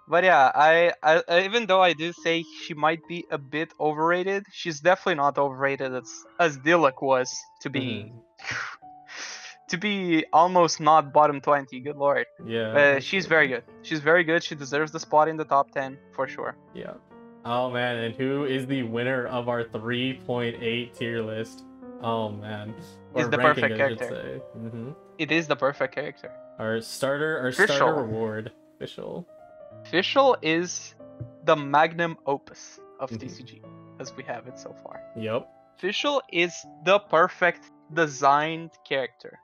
But yeah, I, I even though I do say she might be a bit overrated, she's definitely not overrated as as Diluc was to be to be almost not bottom 20. Good lord. Yeah. Uh, she's very good. She's very good. She deserves the spot in the top 10 for sure. Yeah. Oh man, and who is the winner of our 3.8 tier list? Oh man. Is the perfect character. Mhm. It is the perfect character. Our starter, our starter reward, Fischl. Fischl is the magnum opus of Mhm. TCG as we have it so far. Yep. Fischl is the perfect designed character.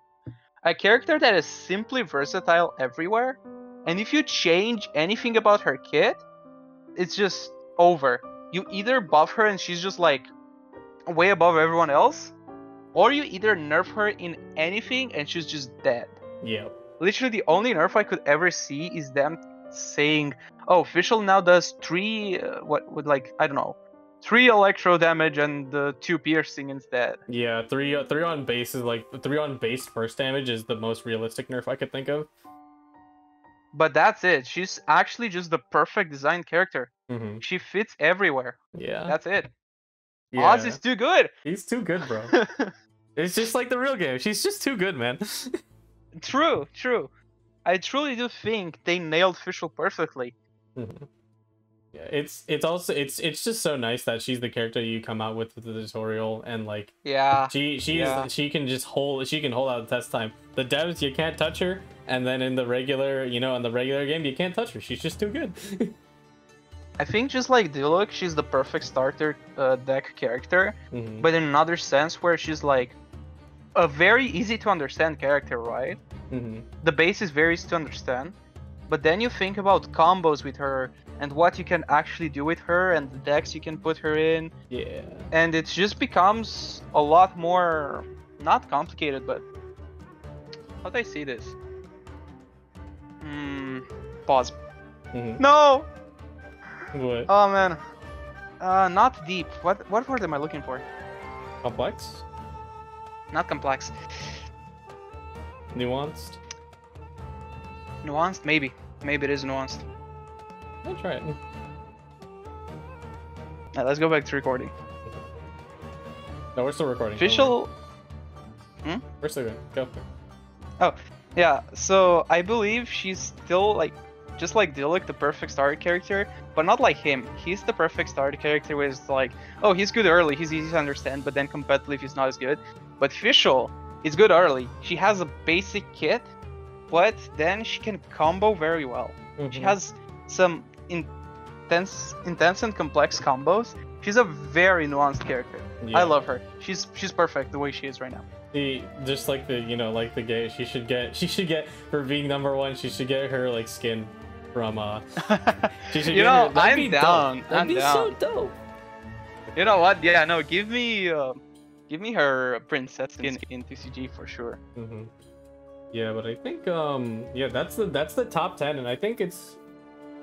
A character that is simply versatile everywhere, and if you change anything about her kit, it's just over. You either buff her and she's just like way above everyone else, or you either nerf her in anything and she's just dead. Yep. Literally, the only nerf I could ever see is them saying, "Oh, Fischl now does three uh, what would like I don't know, three electro damage and uh, two piercing instead." Yeah, three uh, three on base is like three on base first damage is the most realistic nerf I could think of. But that's it. She's actually just the perfect design character. hmm She fits everywhere. Yeah. That's it. yeah. Oz is too good. He's too good, bro. it's just like the real game. She's just too good, man. true, true. I truly do think they nailed Fischl perfectly. Mhm. Yeah, it's it's also it's it's just so nice that she's the character you come out with with the tutorial and like Yeah. she she Yeah. is she can just hold she can hold out the test time. The devs you can't touch her, and then in the regular you know in the regular game you can't touch her. She's just too good. I think just like Diluc, she's the perfect starter uh, deck character. Mhm. but in another sense where she's like a very easy to understand character, right? Mhm. The base is very easy to understand, but then you think about combos with her and what you can actually do with her and the decks you can put her in, Yeah. and it just becomes a lot more not complicated, but how do I see this? Hmm. Pause. Mhm. No. What? Oh man. Uh, not deep. What what word am I looking for? Complex? Not complex. Nuanced? Nuanced? Maybe. Maybe it is nuanced. I'll try it. Let's go back to recording. No, we're still recording. Official. worry. Hmm? We're still good. Go. Oh, yeah, so I believe she's still like. Just like Diluc, the perfect starter character, but not like him. He's the perfect starter character where it's like, oh, he's good early, he's easy to understand, but then competitive he's not as good. But Fischl is good early. She has a basic kit, but then she can combo very well. She Mhm. has some intense, intense and complex combos. She's a very nuanced character. Yeah. I love her. She's she's perfect the way she is right now. The just like the you know like the gay she should get she should get for being number one she should get her like skin from uh she should you know, her, I'm be down. That'd I'm be down. so dope. You know what? Yeah, no, give me uh, give me her princess skin in TCG for sure. hmm Yeah, but I think um yeah that's the that's the top ten and I think it's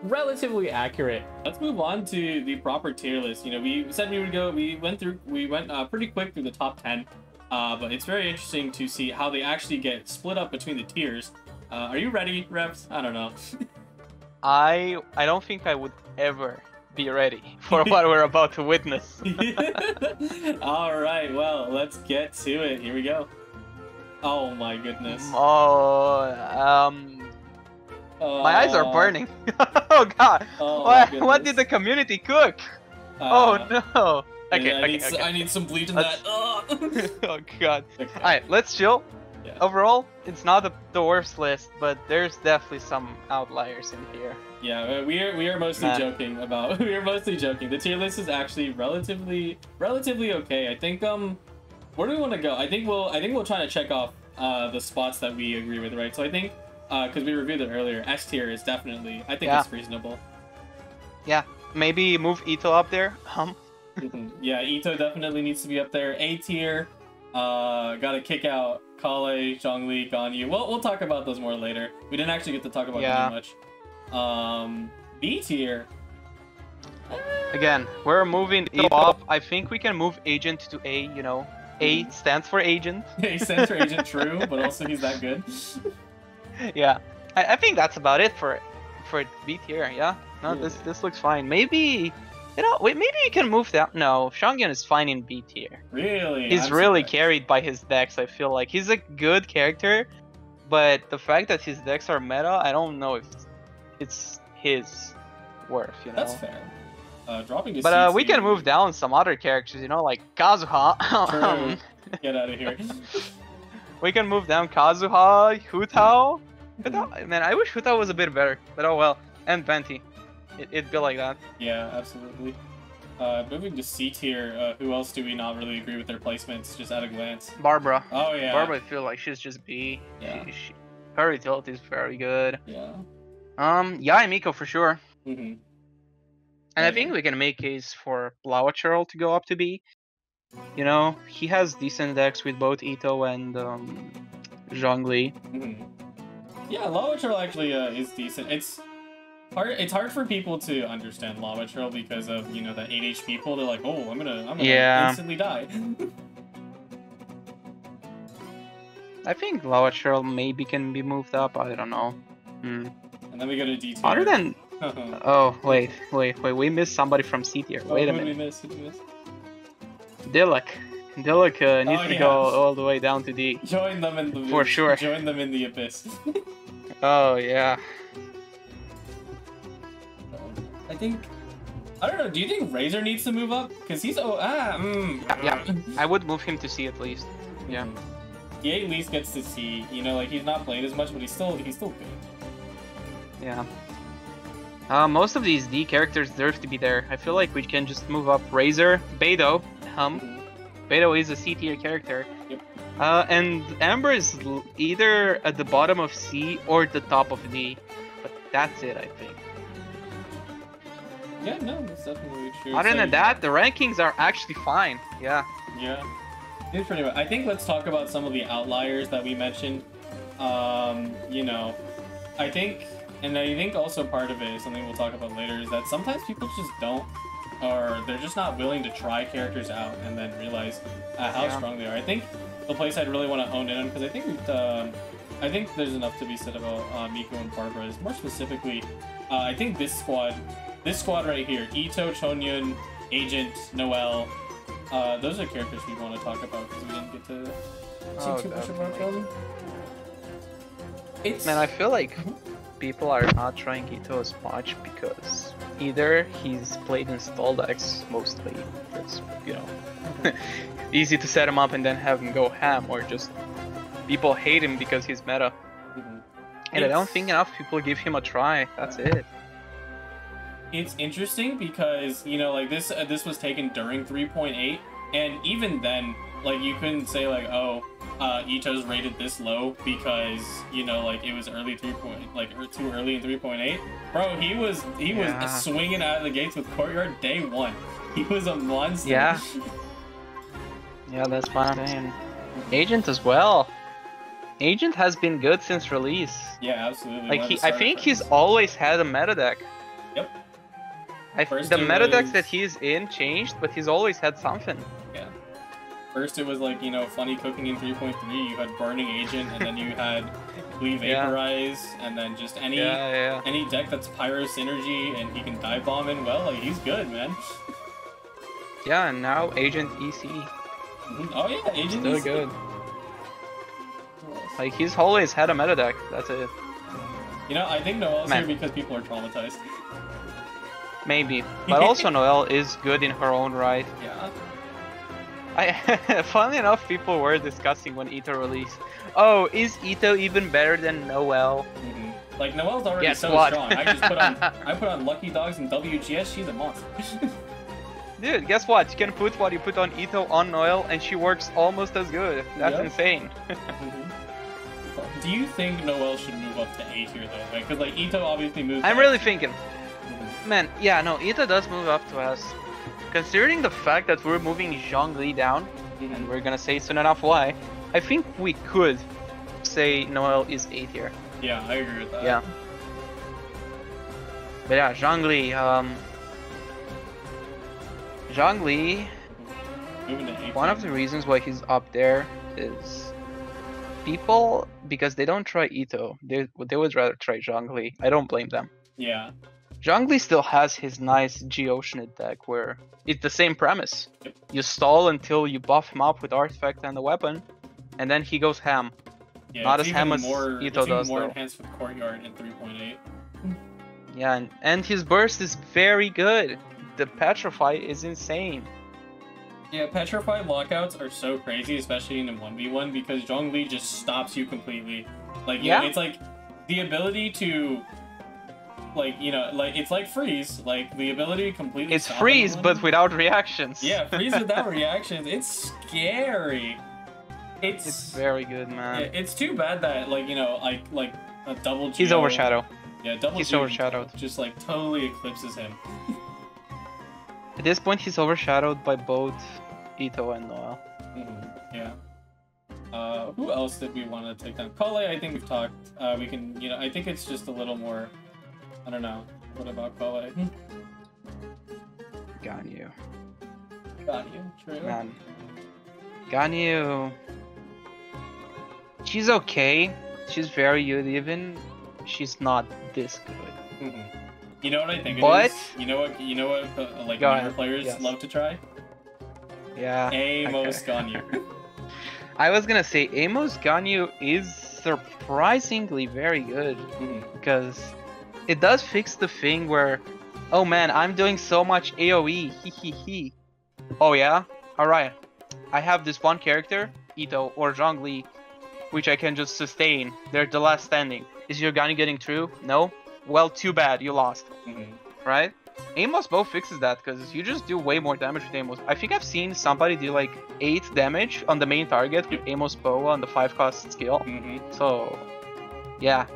relatively accurate. Let's move on to the proper tier list. You know, we said we would go we went through we went uh, pretty quick through the top ten. Uh, but it's very interesting to see how they actually get split up between the tiers. Uh, are you ready, Reps? I don't know. I I don't think I would ever be ready for what we're about to witness. All right, well, let's get to it. Here we go. Oh my goodness. Oh, um, my eyes are Uh, burning. oh God! oh what, what did the community cook? Uh, oh no! I- Okay, I, okay, need, okay. I need some bleach in Let's- that. Oh God! Okay. All right, let's chill. Yeah. Overall, it's not the, the worst list, but there's definitely some outliers in here. Yeah, uh, we are we are mostly Nah. joking about. We are mostly joking. The tier list is actually relatively relatively okay. I think um, where do we want to go? I think we'll I think we'll try to check off uh the spots that we agree with, right? So I think uh because we reviewed it earlier, S tier is definitely I think Yeah. it's reasonable. Yeah. Maybe move Itto up there. Um, Mhm. yeah, Itto definitely needs to be up there. A tier. Uh, gotta kick out Kale, Zhongli, Ganyu. Well, we'll talk about those more later. We didn't actually get to talk about Yeah. them much. Um, B tier. Again, we're moving it up. I think we can move agent to A, you know. A stands for agent. He stands for Agent True, but also he's that good. yeah. I, I think that's about it for for B tier, yeah. No, this Yeah. this looks fine. Maybe you know, wait, maybe we can move down. No, Chongyun is fine in B tier. Really? He's I'm really surprised. carried by his decks, I feel like. He's a good character, but the fact that his decks are meta, I don't know if it's his worth, you know. That's fair. Uh, dropping to But uh, we can move down some other characters, you know, like Kazuha. True. Get out of here. we can move down Kazuha, Hutao. Mm-hmm. Hutao, man, I wish Hutao was a bit better, but oh well. And Venti. It, it'd be like that. Yeah, absolutely. Uh, moving to C tier, uh, who else do we not really agree with their placements just at a glance? Barbara. Oh yeah. Barbara, I feel like she's just B. Yeah. She, she, her utility is very good. Yeah. Um, yeah, Miko for sure. hmm And I think we can make case for Blauachurl to go up to B. You know, he has decent decks with both Itto and um, Zhongli. hmm Yeah, Lawachurl actually uh, is decent. It's hard. It's hard for people to understand Lawachurl because of you know the 8 HP pull. They're like, oh, I'm gonna, I'm gonna Yeah. instantly die. I think Blauachurl maybe can be moved up. I don't know. Hmm. And then we go to D tier. Other than oh, oh wait wait wait we missed somebody from C tier. Wait a who we minute. miss? Who we miss? Diluc. Diluc uh, needs Oh, to yeah. go all the way down to D. Join them in the For sure. Join them in the abyss. Oh yeah. I think. I don't know. Do you think Razor needs to move up? Because he's oh ah mm, Yeah, I would move him to C at least. Yeah. He at least gets to see. You know, like he's not playing as much, but he's still he's still good. Yeah. Uh, most of these D characters deserve to be there. I feel like we can just move up Razor, Beidou. Um, Beidou is a C tier character. Yep. Uh, and Amber is l- either at the bottom of C or the top of D. But that's it, I think. Yeah, no, that's definitely true. Other So than that, the rankings are actually fine. Yeah. Yeah. I think let's talk about some of the outliers that we mentioned. Um, you know, I think, and I think also part of it is something we'll talk about later is that sometimes people just don't, or they're just not willing to try characters out and then realize uh, how Yeah. strong they are. I think the place I'd really want to hone in on because I think we've, um, I think there's enough to be said about uh, Miko and Barbara. Is more specifically, uh, I think this squad, this squad right here, Itto, Chongyun, Agent, Noelle, uh, those are characters we want to talk about because we didn't get to see Oh, too much about definitely. them. It's Man, I feel like people are not trying Itto as much because either he's played in stall decks mostly, that's you know easy to set him up and then have him go ham, or just people hate him because he's meta. Mhm. And I don't think enough people give him a try. That's it. it's interesting because you know like this uh, this was taken during 3.8 and even then like you couldn't say like oh uh Itto's rated this low because you know like it was early 3 point like er, too early in 3.8 bro he was he Yeah. was swinging out of the gates with courtyard day one he was a monster Yeah. Yeah, that's what I'm saying. Agent as well. Agent has been good since release. yeah absolutely Like he, I think he's always had a meta deck. Yep. I, the meta decks that he's in changed, but he's always had something. First, it was like you know, funny cooking in 3.3. You had burning agent, and then you had Yeah. vaporize, and then just any Yeah, yeah. any deck that's pyro synergy and he can dive bomb in well. Like he's good, man. Yeah, and now Agent EC. Mhm. Oh yeah, agent Still is good. Like he's always had a meta deck. That's it. You know, I think Noelle's Man. here because people are traumatized. Maybe. But also Noelle is good in her own right. Yeah. I funnily enough people were discussing when Itto released. Oh, is Itto even better than Noelle? hmm Like Noelle's already Guess so what? strong. I just put on I put on Lucky Dogs and WGS. She's a monster. Dude, guess what? You can put what you put on Itto on Noelle, and she works almost as good. That's Yeah. insane. Mhm. Do you think Noelle should move up to A tier though? Because like Itto obviously moves. I'm really thinking. Mhm. Man, yeah, no, Itto does move up to us. Considering the fact that we're moving Zhongli down, and we're gonna say soon enough why. I think we could say Noelle is A here. Yeah, I agree with that. Yeah. But yeah, Zhongli, um, Zhongli, Moving to eight. one of the reasons why he's up there is people because they don't try Itto. They they would rather try Zhongli. I don't blame them. Yeah. Zhongli still has his nice Geoceanid deck where it's the same premise. You stall until you buff him up with artifact and a weapon, and then he goes ham. Yeah, Not as ham as more, Itto does, more though. enhanced with Courtyard in 3.8. Yeah, and, and his burst is very good. The Petrify is insane. Yeah, Petrified lockouts are so crazy, especially in a 1v1, because Zhongli just stops you completely. Like, you know, Yeah. it's like the ability to, like, you know, like, it's like freeze. Like, the ability to completely It's freeze, but without reactions. Yeah, freeze without reactions. It's scary. It's, It's very good, yeah, man. it's too bad that, like, you know, like, like, a double He's overshadowed. Yeah, double he's Geo overshadowed. Just, like, totally eclipses him. At this point, he's overshadowed by both Itto and Noelle. Mhm, Yeah. Uh, who else did we want to take down? Kale, I think we've talked. Uh, we can, you know, I think it's just a little more. I don't know. What about Kale? Ganyu. Got you. True. Man. Ganyu. She's okay. She's very good, even she's not this good. Mhm. You know what I think it But- is? You know what? You know what? Uh, like Go newer players Yes. love to try. Yeah. Amos okay. Ganyu. I was gonna say Amos Ganyu is surprisingly very good Mhm. because it does fix the thing where, oh man, I'm doing so much AOE, he he he. Oh yeah? Alright. I have this one character, Itto or Zhongli, which I can just sustain. They're the last standing. Is your Ganyu getting through? No? Well, too bad, you lost. Mhm. right? Amos bow fixes that because you just do way more damage with Amos. I think I've seen somebody do like 8 damage on the main target with Amos bow on the 5 cost skill. Mhm. So, yeah.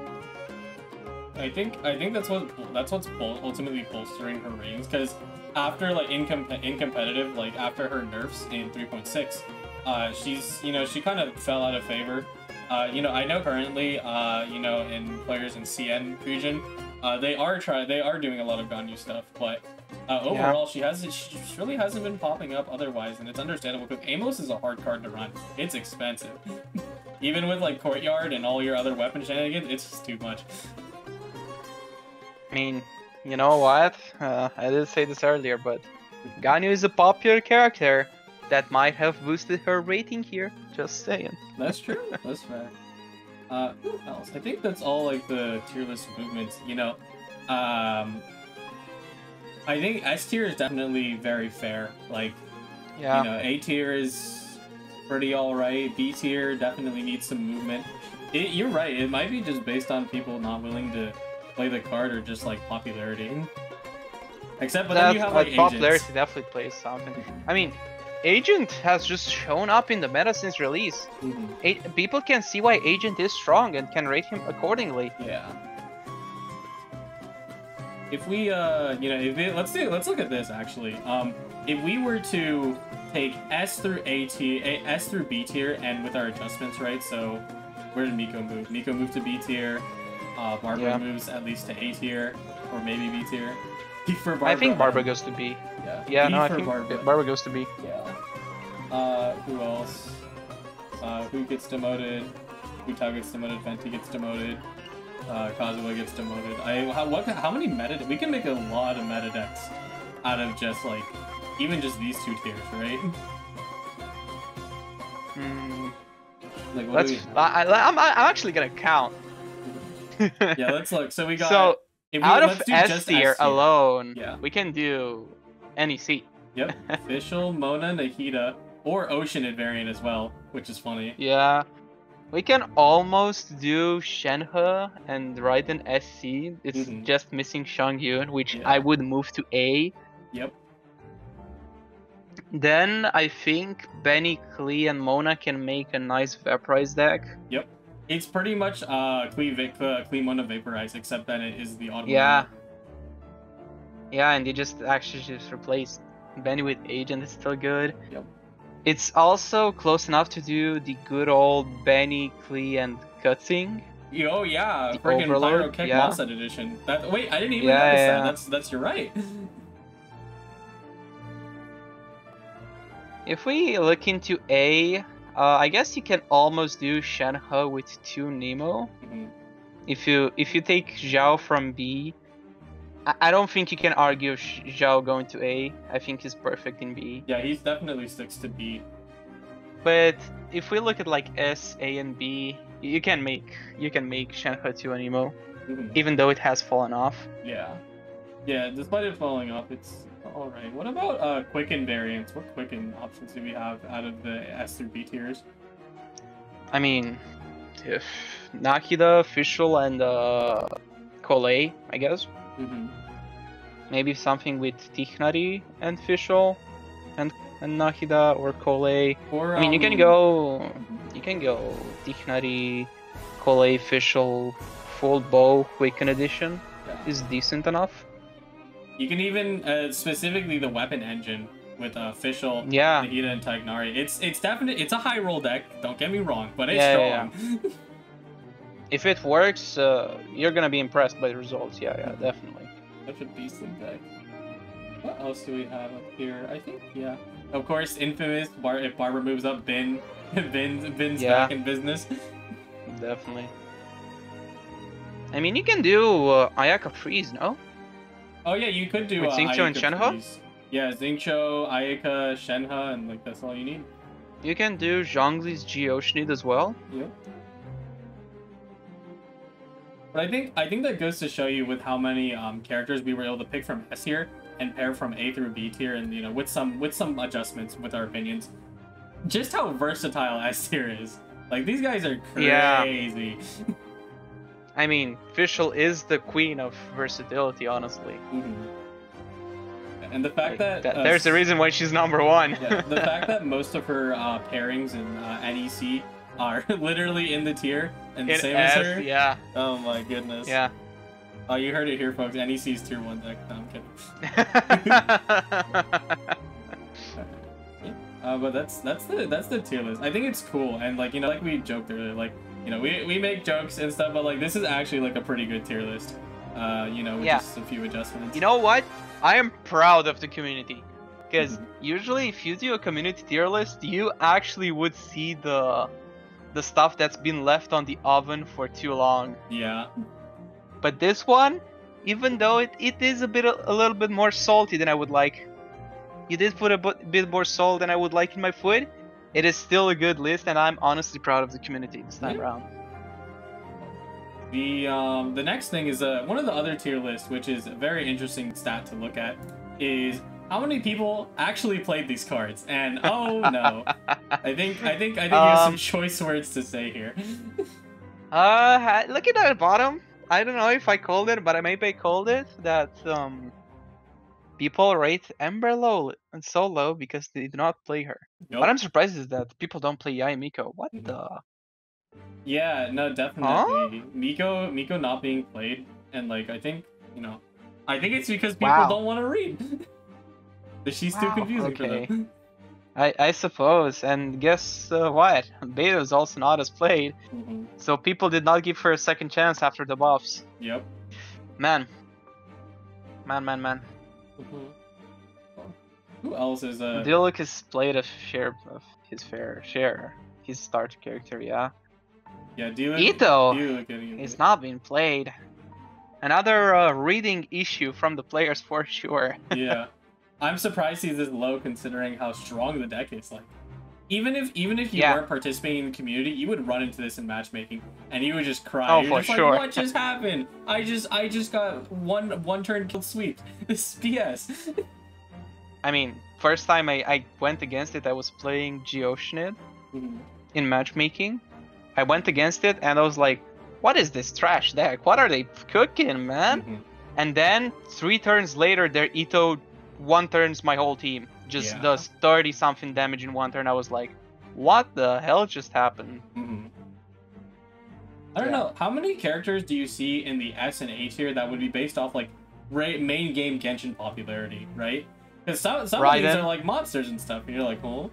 I think I think that's what that's what's ultimately bolstering her reigns because after like in, com- in competitive like after her nerfs in 3.6 uh, she's you know she kind of fell out of favor. Uh, you know I know currently uh, you know in players in CN region uh, they are try they are doing a lot of Ganyu stuff but uh, overall she has she really hasn't been popping up otherwise and it's understandable because Amos is a hard card to run. It's expensive. Even with like courtyard and all your other weapon shenanigans it's just too much I mean, you know what? Uh, I did say this earlier, but Ganyu is a popular character that might have boosted her rating here. Just saying. That's true. That's fair. Uh, who else? I think that's all like the tier list movements. You know, um, I think S tier is definitely very fair. Like, Yeah. you know, A tier is pretty all right. B tier definitely needs some movement. It, you're right. It might be just based on people not willing to play the card or just like popularity. Except, but then you have like like popularity agents. definitely plays something. I mean, Agent has just shown up in the meta since release. Mhm. A- people can see why Agent is strong and can rate him accordingly. Yeah. If we, uh, you know, if it, let's do, let's look at this actually. Um, if we were to take S through A tier, A- S through B tier, and with our adjustments, right? So, where did Miko move? Miko moved to B tier. Uh, Barbara Yeah. moves at least to A tier, or maybe B tier. B for Barbara. I think Barbara goes to B. Yeah. Yeah, B no, I think Barbara. Barbara goes to B. Yeah. Uh, who else? Uh, who gets demoted? Hu Tao gets demoted. Venti gets demoted. Uh, Kazuha gets demoted. I how what how many meta? We can make a lot of meta decks out of just like even just these two tiers, right? Mm, Like we? I, I, I'm, I'm actually gonna count. Yeah, let's look. So we got. so we, out let's of do S tier alone, Yeah. we can do any seat. Yep. Fischl, Mona, Nahida, or Oceanid variant as well, which is funny. Yeah. We can almost do Shenhe and Raiden SC. It's Mhm. just missing Chongyun, which Yeah. I would move to A. Yep. Then I think Benny, Klee, and Mona can make a nice Vaporize deck. It's pretty much uh Vic, uh, Vaporize, except that it is the auto. Yeah. Yeah, and they just actually just replaced Benny with Agent is still good. Yep. It's also close enough to do the good old Benny, Klee, and Cut thing. Oh yeah, The freaking Pyro Overlord, Kick yeah. Mossad edition. That wait, I didn't even Yeah, notice yeah. that. That's that's you're right. If we look into A, uh, I guess you can almost do Shenhe with two Anemo. Mhm. If you if you take Xiao from B, I, I don't think you can argue Sh- Xiao going to A. I think he's perfect in B. yeah, he's definitely sticks to B. But if we look at like S, A, and B, you can make you can make Shenhe to an emo, Mhm. even though it has fallen off. Yeah, yeah. Despite it falling off, it's all right. What about uh quicken variants? What quicken options do we have out of the S through B tiers? I mean, if Nahida, Fischl, and uh, I guess. Mm-hmm. Maybe something with Tighnari and Fischl and and Nahida or Collei. Or I mean, you can um, go you can go Tighnari, Collei, Fischl, full bow Quicken edition Yeah. is decent enough. You can even uh, specifically the weapon engine with uh, Fischl Yeah. Nahida and Tighnari. It's it's definitely it's a high roll deck. Don't get me wrong, but it's Yeah, yeah, strong. If it works, uh, you're gonna be impressed by the results. Yeah, yeah, definitely. Such a decent deck. What else do we have up here? I think yeah. Of course, infamous. Bar- if Barbara moves up, Bin, Bin's Bin's Yeah. back in business. Definitely. I mean, you can do uh, Ayaka Freeze, no? Oh yeah, you could do With uh, Xingqiu and Ayaka Shenhe? freeze. Yeah, Xingqiu, Ayaka, Shenhe, and like that's all you need. You can do Zhongli's Geoceanid as well. Yep. But I think I think that goes to show you with how many um, characters we were able to pick from S tier and pair from A through B tier, and you know with some with some adjustments with our opinions, just how versatile S tier is. Like these guys are Yeah. I mean, Fischl is the queen of versatility, honestly. Mhm. And the fact that, that- uh, there's a reason why she's number one. yeah, the fact that most of her uh, pairings in uh, NEC are literally in the tier and the same as S, her. yeah, Oh my goodness. yeah. Oh, you heard it here, folks. NEC's tier one deck. No, I'm kidding. Uh, but that's that's the that's the tier list. I think it's cool, and like you know, like we joked earlier, like you know, we we make jokes and stuff, but like this is actually like a pretty good tier list. Uh, you know, with Yeah. just a few adjustments. you know what? I am proud of the community. Because Mhm. usually, if you do a community tier list, you actually would see the the stuff that's been left on the oven for too long. Yeah. But this one, even though it, it is a bit a little bit more salty than I would like, you did put a bit more salt than I would like in my food. It is still a good list, and I'm honestly proud of the community this time Yeah. around. The um the next thing is uh one of the other tier lists, which is a very interesting stat to look at, is how many people actually played these cards. And oh no, I think I think I think you have some Um, choice words to say here. Uh, ha- looking at the bottom, I don't know if I called it, but I maybe I called it that um, people rate Amber low and so low because they do not play her. Nope. What I'm surprised is that people don't play Yae Miko. What Mhm. the? Yeah, no, definitely. Miko, Miko not being played, and like I think you know, I think it's because people Wow. don't want to read. She's too Wow, confusing for okay. them. I I suppose. And guess uh, what? Beta is also not as played, Mhm. so people did not give her a second chance after the buffs. Yep. Man. Man, man, man. Who else is uh? Diluc has played a share of his fair share. His starter character, yeah. yeah, Dio. Itto getting It's not being played. Another uh, reading issue from the players for sure. yeah, I'm surprised he's this low considering how strong the deck is. Like, even if even if you Yeah. weren't participating in the community, you would run into this in matchmaking, and you would just cry. Oh, You're for just sure. Like, what just happened? I just I just got one one turn kill sweep. This is BS. I mean, first time I, I went against it, I was playing Geoceanid Mhm. in matchmaking. I went against it and I was like, what is this trash deck? What are they cooking, man? Mhm. And then three turns later, their Itto one turns my whole team. Just Yeah. does 30 something damage in one turn. I was like, what the hell just happened? Mhm. I don't Yeah. know. How many characters do you see in the S and A tier that would be based off like ra- main game Genshin popularity, right? Because some some of these are like monsters and stuff, and you're like, oh,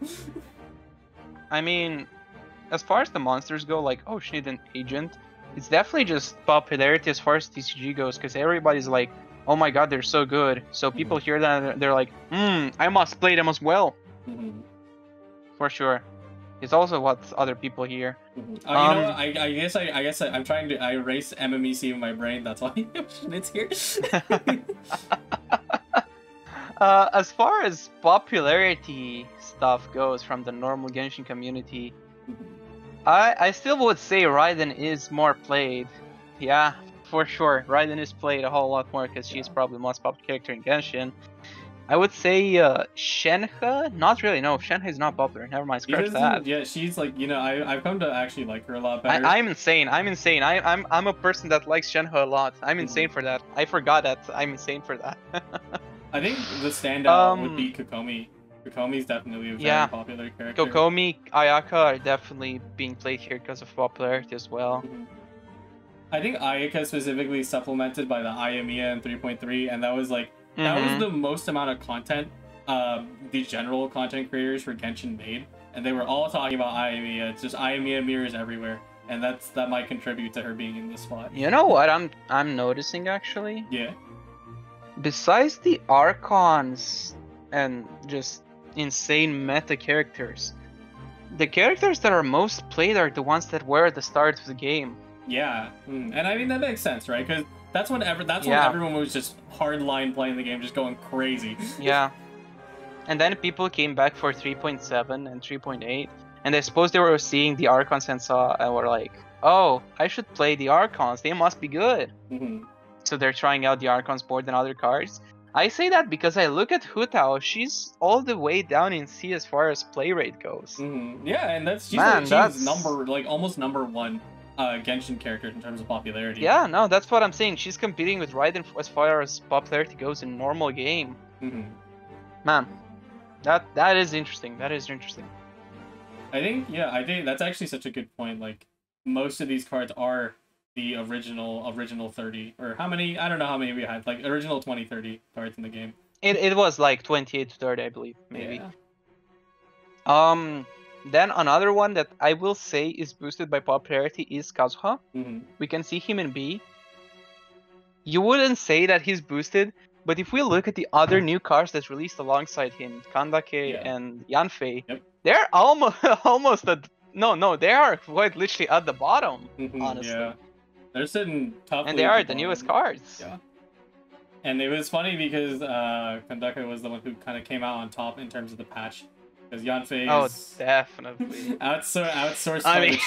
I mean, as far as the monsters go, like, oh, she needs an agent. It's definitely just popularity as far as TCG goes, because everybody's like, oh my god, they're so good. So people hear that and they're like, hmm, I must play them as well, Mhm. for sure. It's also what other people hear. Uh, you Um, know. I, I guess I, I guess I, I'm trying to I erase MMEC in my brain. That's why it's here. Uh, as far as popularity stuff goes from the normal Genshin community, I I still would say Raiden is more played. Yeah, for sure. Raiden is played a whole lot more because she's probably the most popular character in Genshin. I would say uh, Shenhe. Not really. No, Shenhe is not popular. Never mind. Scratch that. Yeah, she's like you know I I've come to actually like her a lot better. I'm insane. I'm insane. I, I'm I'm a person that likes Shenhe a lot. I'm insane for that. I forgot that. I'm insane for that. I think the standout would Um, be Kokomi. Kokomi's definitely a very Yeah. popular character. Kokomi, Ayaka are definitely being played here because of popularity as well. Mhm. I think Ayaka specifically supplemented by the Ayamiya and 3.3, and that was like that Mhm. was the most amount of content um, the general content creators for Genshin made, and they were all talking about Ayamiya. It's just Ayamiya mirrors everywhere, and that's that might contribute to her being in this spot. You know what I'm I'm noticing actually? Yeah. Besides the Archons and just insane meta characters, the characters that are most played are the ones that were at the start of the game. Yeah, mm. and I mean that makes sense, right? Because that's when ever that's when everyone was just hardline playing the game, just going crazy. Yeah. And then people came back for 3.7 and 3.8, and I suppose they were seeing the Archons and saw and were like, "Oh, I should play the Archons. They must be good." Mhm. so they're trying out the Archons more than other cards. I say that because I look at Hu Tao, she's all the way down in C as far as play rate goes. Mhm. Yeah, and that's she's, Man, like, she's that's- number like almost number one uh, Genshin character in terms of popularity. Yeah, no, that's what I'm saying. She's competing with Raiden as far as popularity goes in normal game. Mhm. Man, that that is interesting. That is interesting. I think yeah, I think that's actually such a good point. Like most of these cards are the original original 30 or how many I don't know how many we had like original 20 30 cards in the game. It, it was like 28 to 30, I believe, maybe. Yeah. Um, then another one that I will say is boosted by popularity is Kazuha. Mhm. We can see him in B. You wouldn't say that he's boosted, but if we look at the other new cars that's released alongside him, Candace Yeah. and Yanfei, Yep. they're almost almost at no no they are quite literally at the bottom, Mhm, honestly. Yeah. They're sitting tough. and they are the newest cards. Yeah. And it was funny because uh Candace was the one who kind of came out on top in terms of the patch. Because Yanfei Oh, is definitely. outsour- outsourced I by mean,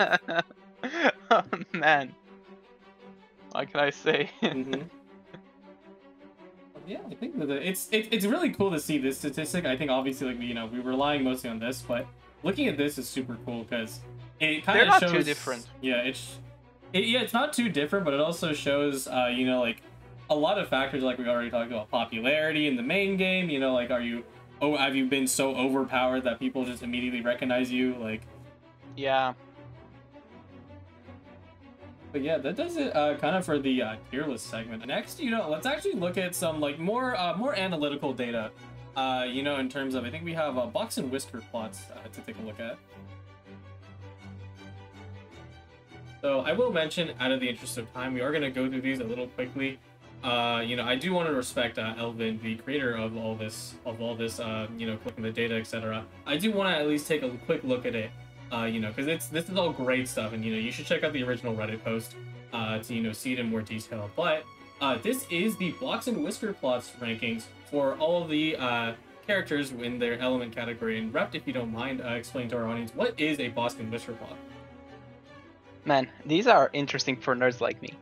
the child. oh, man, what can I say? Mhm. Yeah, I think that it's it, it's really cool to see this statistic. I think obviously like you know we were relying mostly on this, but looking at this is super cool because it kind They're of not shows too different. Yeah, it's it, yeah, it's not too different, but it also shows uh, you know like a lot of factors like we already talked about popularity in the main game. You know, like are you oh have you been so overpowered that people just immediately recognize you? Like yeah, But yeah, that does it uh, kind of for the uh, tier list segment. Next, you know, let's actually look at some like more uh, more analytical data. Uh, you know, in terms of I think we have uh, box and whisker plots uh, to take a look at. So I will mention, out of the interest of time, we are going to go through these a little quickly. Uh, you know, I do want to respect uh, Elvin, the creator of all this, of all this, uh, you know, clicking the data, etc. I do want to at least take a quick look at it uh, you know, because it's this is all great stuff, and you know, you should check out the original Reddit post uh, to you know see it in more detail. But uh, this is the box and whisker plots rankings for all the uh, characters in their element category. And Rept, if you don't mind, uh, explain to our audience what is a box and whisker plot. man, these are interesting for nerds like me.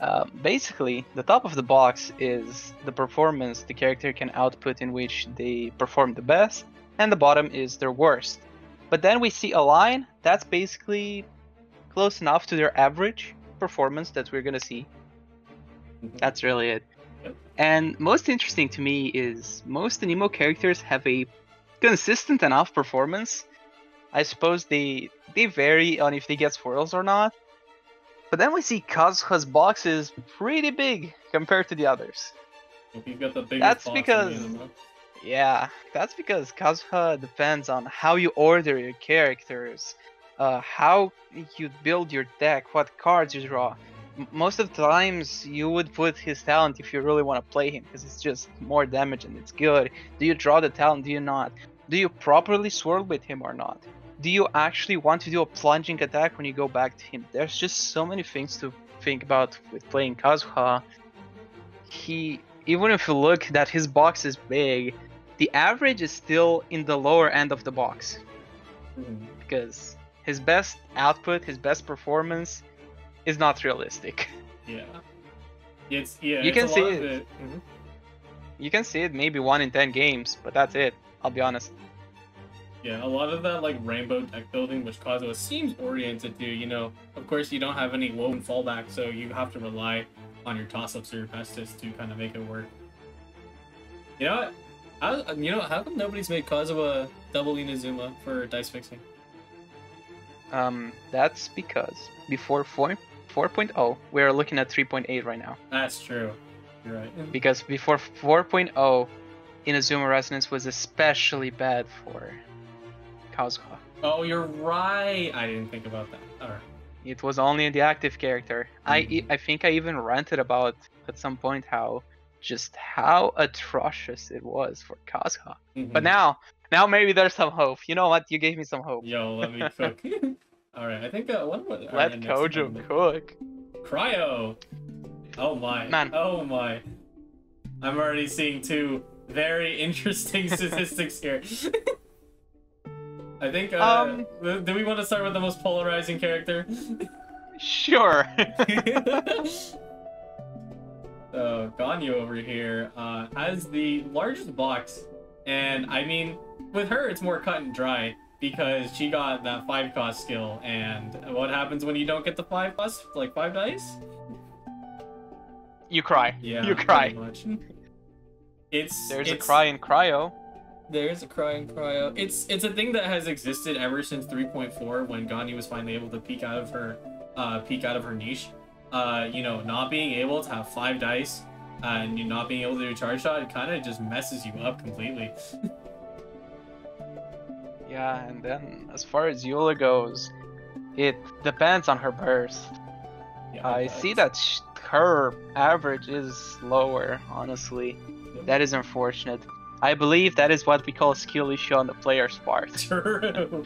Uh, basically, the top of the box is the performance the character can output in which they perform the best, and the bottom is their worst. But then we see a line that's basically close enough to their average performance that we're gonna see. That's really it. Yep. And most interesting to me is most Anemo characters have a consistent enough performance. I suppose they they vary on if they get swirls or not. But then we see Kazuha's box is pretty big compared to the others. The That's box in the because- Anemo. Yeah, that's because Kazuha depends on how you order your characters, uh, how you build your deck, what cards you draw. M- most of the times, you would put his talent if you really want to play him, because it's just more damage and it's good. Do you draw the talent? Do you not? Do you properly swirl with him or not? Do you actually want to do a plunging attack when you go back to him? There's just so many things to think about with playing Kazuha. He, even if you look that his box is big, the average is still in the lower end of the box because his best output, his best performance is not realistic. Yeah. It's yeah. You it's can see lot of it. Mhm. You can see it maybe one in 10 games, but that's it. I'll be honest. Yeah, a lot of that like rainbow deck building, which Kazuha seems oriented to. You know, of course, you don't have any woven fallback, so you have to rely on your toss-ups or your pestis to kind of make it work. You know what? How, you know how come nobody's made Kazuha double Inazuma for dice fixing? Um, that's because before 4, 4.0, we're looking at 3.8 right now. That's true. You're right. Because before 4.0, Inazuma Resonance was especially bad for Kazuha. Oh, you're right. I didn't think about that. All right. It was only in the active character. I I think I even ranted about at some point how just how atrocious it was for Kazuha. Mhm. But now, now maybe there's some hope. You know what? You gave me some hope. Yo, let me cook. All right, I think uh, what what Let next Kojo cook. Cryo. Oh my. Man. Oh my. I'm already seeing two very interesting statistics here. I think. Uh, Um. do we want to start with the most polarizing character? Sure. So Ganyu over here uh, has the largest box, and I mean, with her it's more cut and dry because she got that five cost skill. And what happens when you don't get the five cost, like five dice? you cry. Yeah, You cry. Much. It's There's a cry in cryo. There's a crying cryo. It's it's a thing that has existed ever since 3.4 when Ganyu was finally able to peek out of her uh peek out of her niche. Uh, you know, not being able to have five dice and you not being able to do a charge shot, it kind of just messes you up completely. Yeah, and then as far as Eula goes, it depends on her burst. Yeah, I it see that sh- her average is lower, honestly. That is unfortunate. I believe that is what we call a skill issue on the player's part. True.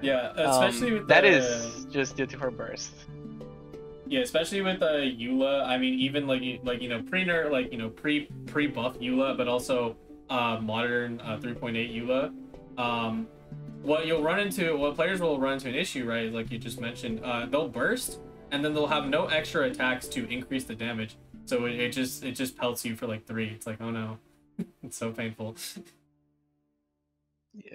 yeah, especially Um, with that the, is just due to her burst. Yeah, especially with uh, Eula. I mean, even like you- like you know pre like you know pre pre buff Eula, but also uh, modern uh, 3.8 Eula. Um, what you'll run into, what players will run into an issue, right? Like you just mentioned, uh, they'll burst, and then they'll have no extra attacks to increase the damage. So it, it just it just pelts you for like three. It's like oh no, it's so painful. Yeah.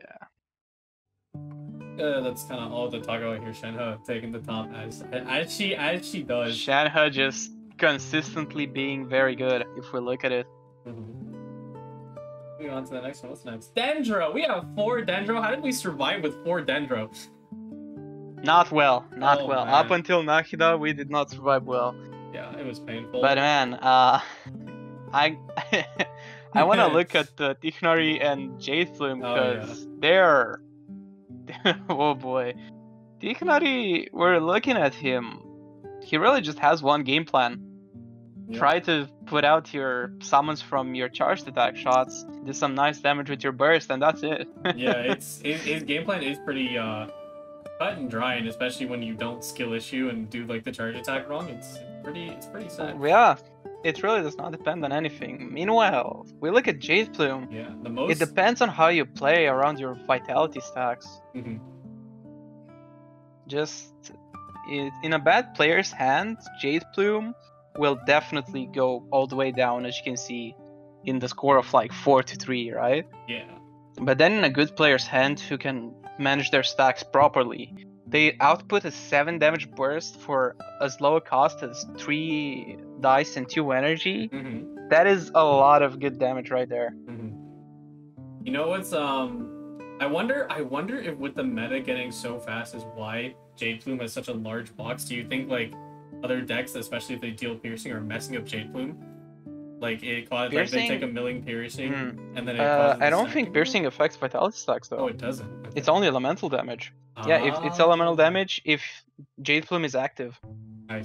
Uh, that's kind of all to talk about here. Shenhe taking the top as as she as she does. Shenhe just consistently being very good if we look at it. Mhm. Moving on to the next one. What's next? Dendro. We have four Dendro. How did we survive with four Dendro? Not well, not Oh, well. man. Up until Nahida, we did not survive well. Yeah, it was painful. But man, uh, I I want to look at the Tighnari and Jade Plume Oh, yeah. because they're oh boy, Tighnari. We're looking at him. He really just has one game plan. Yeah. Try to put out your summons from your charged attack shots, do some nice damage with your burst, and that's it. yeah, it's his, his game plan is pretty uh cut and dry, and especially when you don't skill issue and do like the charge attack wrong, it's pretty it's pretty sad. yeah, it really does not depend on anything. Meanwhile, we look at Jade Plume. Yeah, the most. It depends on how you play around your vitality stacks. Mhm. Just i- in a bad player's hand, Jade Plume will definitely go all the way down, as you can see in the score of like 4 to 3, right? Yeah. But then in a good player's hand who can manage their stacks properly, they output a 7 damage burst for as low a cost as 3 dice and 2 energy. hmm That is a lot of good damage right there. hmm You know what's um. I wonder. I wonder if with the meta getting so fast is why Jade Plume has such a large box. Do you think like other decks, especially if they deal piercing, are messing up Jade Plume? Like it causes like they take a milling piercing, Hmm. and then it Uh, I don't think piercing affects vitality stacks though. Oh, it doesn't. It's only elemental damage. Yeah, if it's Ah, elemental damage if Jade Plume is active.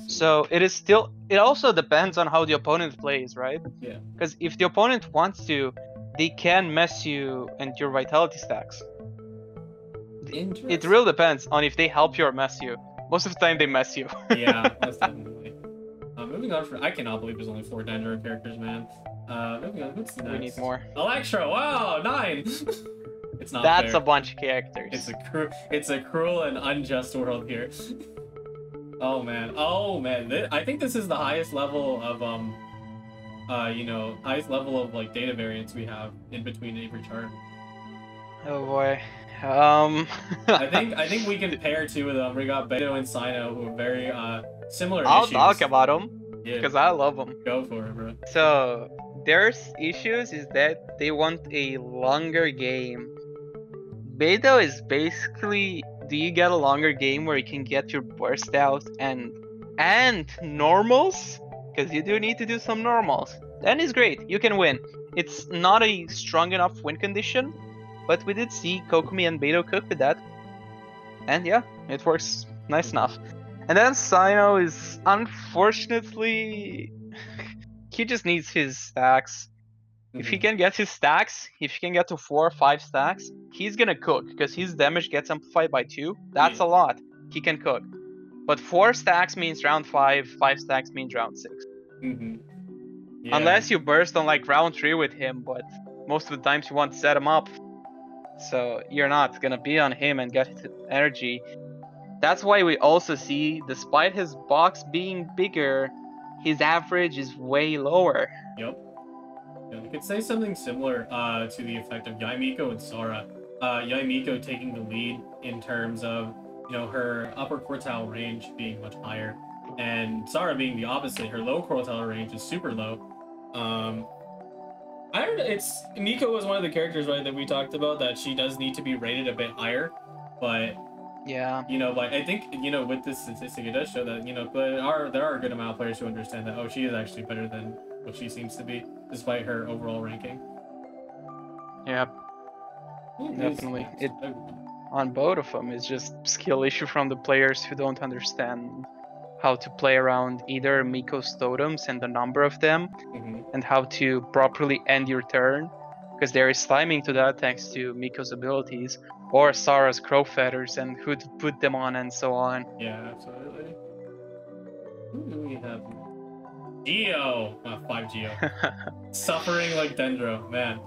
So it is still. It also depends on how the opponent plays, right? Yeah. Because if the opponent wants to, they can mess you and your vitality stacks. It really depends on if they help you or mess you. Most of the time, they mess you. yeah, that's definitely. Uh, moving on for I cannot believe there's only four Dendro characters, man. Uh, moving on. What's next? we need more. Electro. Wow, nine. it's not. That's fair. a bunch of characters. It's a cru- It's a cruel and unjust world here. oh man. Oh man. I think this is the highest level of um. Uh, you know, highest level of like data variance we have in between every turn. Oh boy. Um. I think I think we can pair two of them. We got Beidou and Cyno, who are very uh similar I'll issues. talk about them yeah, because I love them. go for it, bro. So there's issues is that they want a longer game. Beidou is basically do you get a longer game where you can get your burst out and and normals? Because you do need to do some normals. Then it's great. You can win. It's not a strong enough win condition, but we did see Kokomi and Beidou cook with that. And yeah, it works nice enough. And then Cyno is unfortunately he just needs his stacks. If he Mhm. can get his stacks, if he can get to four or five stacks, he's gonna cook because his damage gets amplified by two. That's Yeah. a lot. He can cook. But four stacks means round five, five stacks means round six. Mhm. Yeah. Unless you burst on like round three with him, but most of the times you want to set him up. So you're not gonna be on him and get his energy. That's why we also see, despite his box being bigger, his average is way lower. Yep. I could say something similar uh, to the effect of Yae Miko and Sara. Uh, Yae Miko taking the lead in terms of you know her upper quartile range being much higher, and Sara being the opposite. Her low quartile range is super low. Um, I don't know. It's Nico was one of the characters right that we talked about that she does need to be rated a bit higher, but Yeah. you know, like I think you know with this statistic, it does show that you know there are there are a good amount of players who understand that oh she is actually better than what she seems to be despite her overall ranking. Yeah. Definitely. It- On both of them, it's just skill issue from the players who don't understand how to play around either Miko's totems and the number of them, Mhm. and how to properly end your turn, because there is timing to that thanks to Miko's abilities, or Sara's crow feathers and who to put them on and so on. Yeah, absolutely. Who do we have? Geo, uh, five Geo, suffering like Dendro. Man,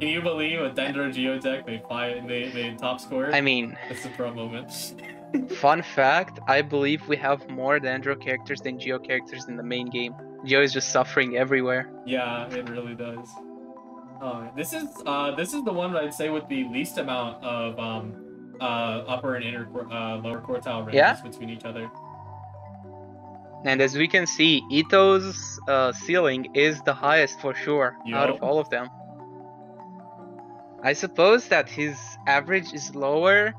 can you believe a Dendro Geo deck made five made, made top score? I mean, It's a pro moment. fun fact, I believe we have more Dendro characters than Geo characters in the main game. Geo is just suffering everywhere. Yeah, it really does. Oh, this is uh this is the one that I'd say with the least amount of um uh upper and inner uh lower quartile ranges Yeah? between each other. And as we can see, Itto's uh, ceiling is the highest for sure out of all of them. I suppose that his average is lower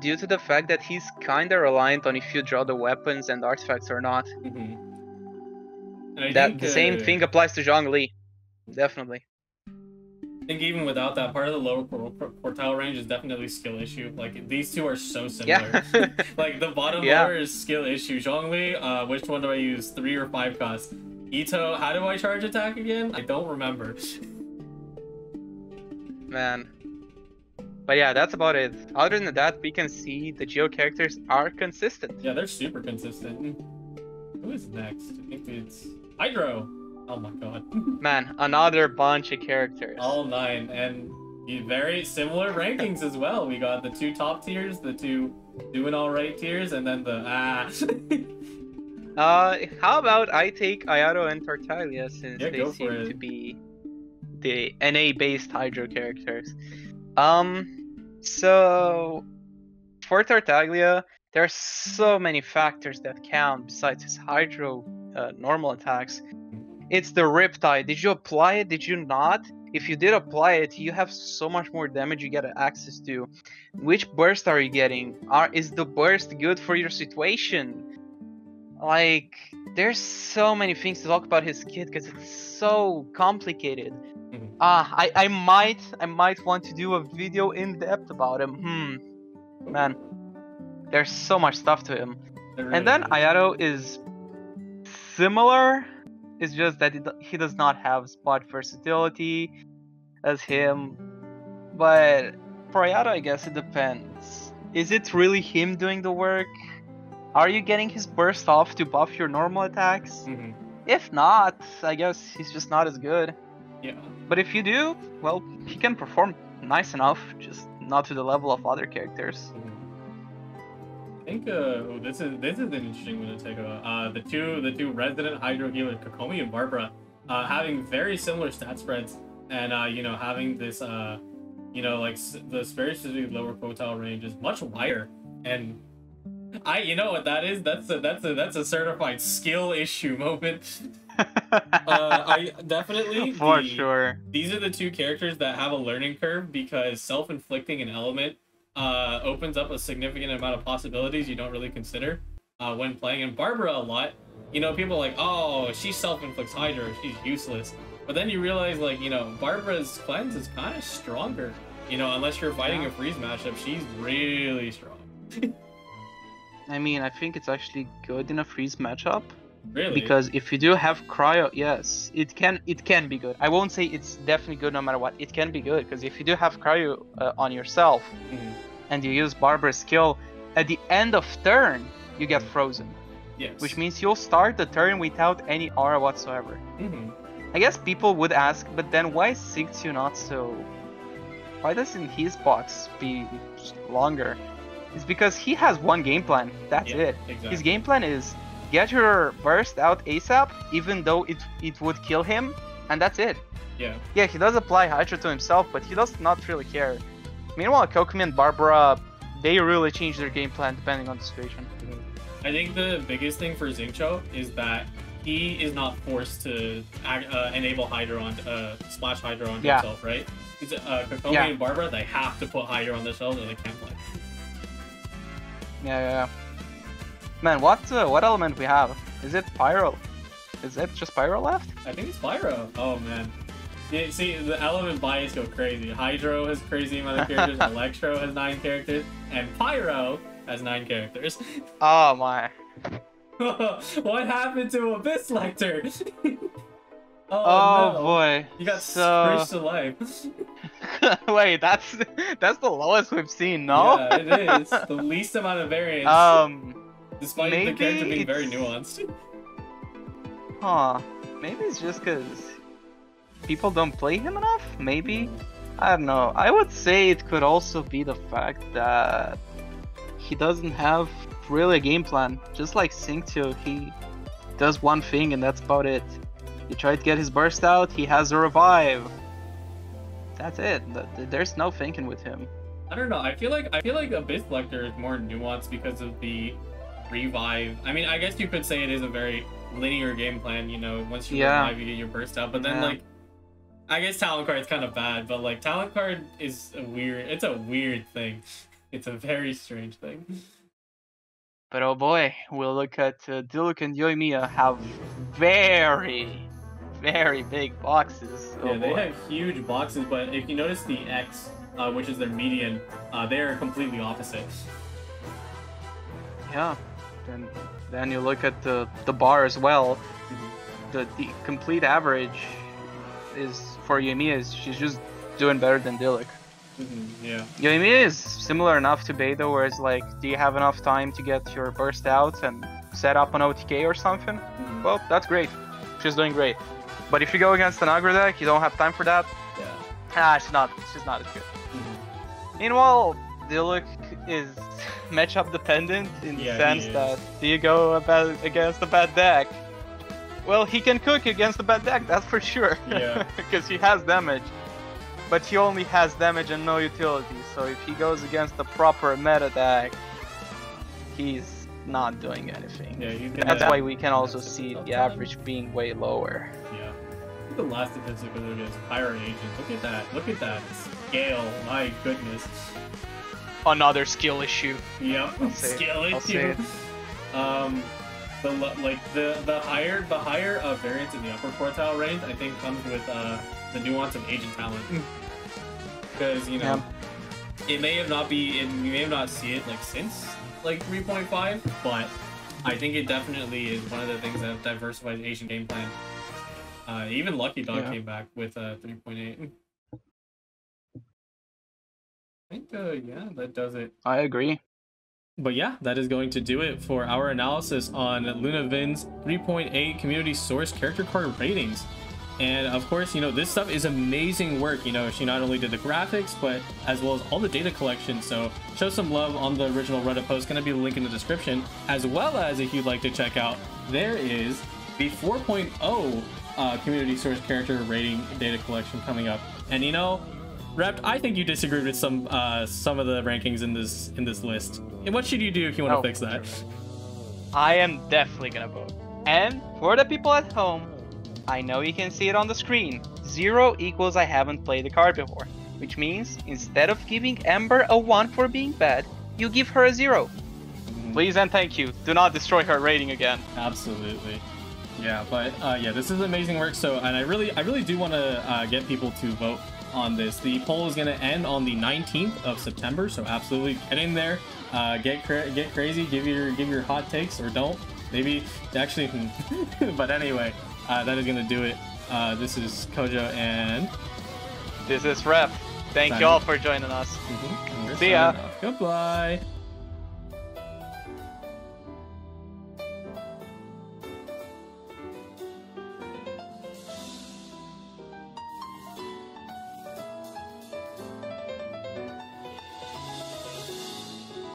due to the fact that he's kinda reliant on if you draw the weapons and artifacts or not. And I That think, the same uh, thing applies to Zhongli. Definitely. I think even without that, part of the lower quar- quar- quartile range is definitely skill issue. Like these two are so similar. Yeah. like the bottom Yeah. lower is skill issue. Zhongli, uh, which one do I use? Three or five cost? Itto, how do I charge attack again? I don't remember. Man. But yeah, that's about it. Other than that, we can see the Geo characters are consistent. Yeah, they're super consistent. Who is next? I think it's Hydro. Oh my god. Man, another bunch of characters. All nine and very similar rankings as well. We got the two top tiers, the two doing all right tiers, and then the ah. Uh, how about I take Ayato and Tartaglia since Yeah, they seem it. to be the NA-based Hydro characters. Um, so for Tartaglia, there are so many factors that count besides his Hydro uh, normal attacks. It's the Riptide. Did you apply it? Did you not? If you did apply it, you have so much more damage you get access to. Which burst are you getting? Are is the burst good for your situation? Like there's so many things to talk about his kid because it's so complicated. Mhm. Ah, I I might I might want to do a video in depth about him. Hmm, man, there's so much stuff to him. It And then really. Ayato is similar. It's just that he he does not have spot versatility as him. But for Ayato, I guess it depends. Is it really him doing the work? Are you getting his burst off to buff your normal attacks? Mhm. If not, I guess he's just not as good. Yeah. But if you do, well, he can perform nice enough, just not to the level of other characters. I think uh, oh, this is this is an interesting one to take about. Uh, the two the two resident Hydro healers, Kokomi and Barbara, uh, having very similar stat spreads, and uh, you know having this uh, you know like s- this very specific lower quartile range is much wider, and I you know what that is? That's a that's a that's a certified skill issue moment. uh, I definitely For the- sure. these are the two characters that have a learning curve because self-inflicting an element uh, opens up a significant amount of possibilities you don't really consider uh, when playing. And Barbara a lot, you know, people are like, oh, she self-inflicts Hydro, she's useless. But then you realize, like, you know, Barbara's cleanse is kind of stronger. You know, unless you're fighting Yeah. a freeze matchup, she's really strong. I mean, I think it's actually good in a freeze matchup. Really? because if you do have cryo yes it can it can be good. I won't say it's definitely good no matter what. It can be good because if you do have cryo uh, on yourself Mhm. and you use barbara's skill at the end of turn you get frozen. Yes. which means you'll start the turn without any aura whatsoever. Hmm i guess people would ask but then why is Xingqiu not so? Why doesn't his box be longer? It's because he has one game plan. That's Yeah, it. Exactly. his game plan is get your burst out ASAP, even though it it would kill him, and that's it. Yeah. Yeah, he does apply Hydro to himself, but he does not really care. Meanwhile, Kokomi and Barbara, they really change their game plan depending on the situation. I think the biggest thing for Xingqiu is that he is not forced to uh, enable Hydro on uh, splash Hydro on Yeah. himself, right? Because uh, Kokomi Yeah. and Barbara, they have to put Hydro on themselves or they can't play. Yeah, yeah, yeah. Man, what uh, what element we have? Is it Pyro? Is it just Pyro left? I think it's Pyro. Oh man. Yeah, see, the element bias go crazy. Hydro has crazy amount of characters, Electro has nine characters, and Pyro has nine characters. Oh my. what happened to Abyss Lector? oh, Oh, no. boy. You got so. squished to life. Wait, that's that's the lowest we've seen, no? Yeah, it is. The least amount of variance, um. Despite the maybe character being very nuanced. Huh. Maybe it's just because people don't play him enough? Maybe? I don't know. I would say it could also be the fact that he doesn't have really a game plan. Just like Xingqiu, he does one thing and that's about it. He tried to get his burst out, he has a revive. That's it. Th- th- There's no thinking with him. I don't know. I feel like I feel like Abyss Lector is more nuanced because of the revive. I mean, I guess you could say it is a very linear game plan. You know, once you Yeah. revive, you get your burst out. But then Yeah. like, I guess talent card is kind of bad. But like, talent card is a weird. It's a weird thing. It's a very strange thing. But oh boy, we'll look at uh, Diluc and Yoimiya have very, very big boxes. Oh yeah, they boy. have huge boxes, but if you notice the X, uh, which is their median, uh, they are completely opposite. Yeah. Then then you look at the the bar as well. The the complete average is for Yoimiya is she's just doing better than Diluc. Mhm, yeah. Yoimiya is similar enough to Beidou where it's like, do you have enough time to get your burst out and set up an OTK or something? Mhm, Well, that's great. She's doing great. But if you go against an aggro deck, you don't have time for that. yeah. Ah, she's not. She's not as good. Mhm. Meanwhile, Diluc is matchup dependent in the Yeah, he sense that do you go about against a bad deck? Well, he can cook against a bad deck, that's for sure. Yeah. because he has damage. But he only has damage and no utility, so if he goes against the proper meta deck, he's not doing anything. Yeah, gonna. That's why we can also see the average being way lower. Yeah. Look at the last defensive ability is Pyro Agent. Look at that. Look at that scale. My goodness. Another skill issue. Yep. I'll it. Scale I'll say issue. Um, the like the the higher the higher uh, variance in the upper quartile range, I think comes with uh, the nuance of age and talent. Because you know, it may have not be, it, you may have not see it like since like 3.5, but I think it definitely is one of the things that diversifies Asian game plan. Uh, even Lucky Dog Yeah. came back with uh, 3.8. I think, uh, yeah, that does it. I agree. But yeah, that is going to do it for our analysis on Luna_Vind's 3.8 community source character card ratings. And of course, you know, this stuff is amazing work. You know, she not only did the graphics, but as well as all the data collection. So show some love on the original Reddit post. Going to be the link in the description. As well as if you'd like to check out, there is the 4.0 uh, community source character rating data collection coming up. And you know, Rept, I think you disagreed with some uh, some of the rankings in this in this list. And what should you do if you want to Oh. fix that? I am definitely gonna vote. And for the people at home, I know you can see it on the screen. Zero equals I haven't played the card before. Which means instead of giving Amber a 1 for being bad, you give her a 0. Please and thank you. Do not destroy her rating again. Absolutely. Yeah, but uh, yeah, this is amazing work. So, and I really, I really do want to uh, get people to vote on this. The poll is going to end on the 19th of September, so absolutely get in there, uh, get cra- get crazy, give your give your hot takes or don't. Maybe actually, but anyway, uh, that is going to do it. Uh, this is Kojo and This is Rep. Thank you all for joining us. we're See ya. off. Goodbye.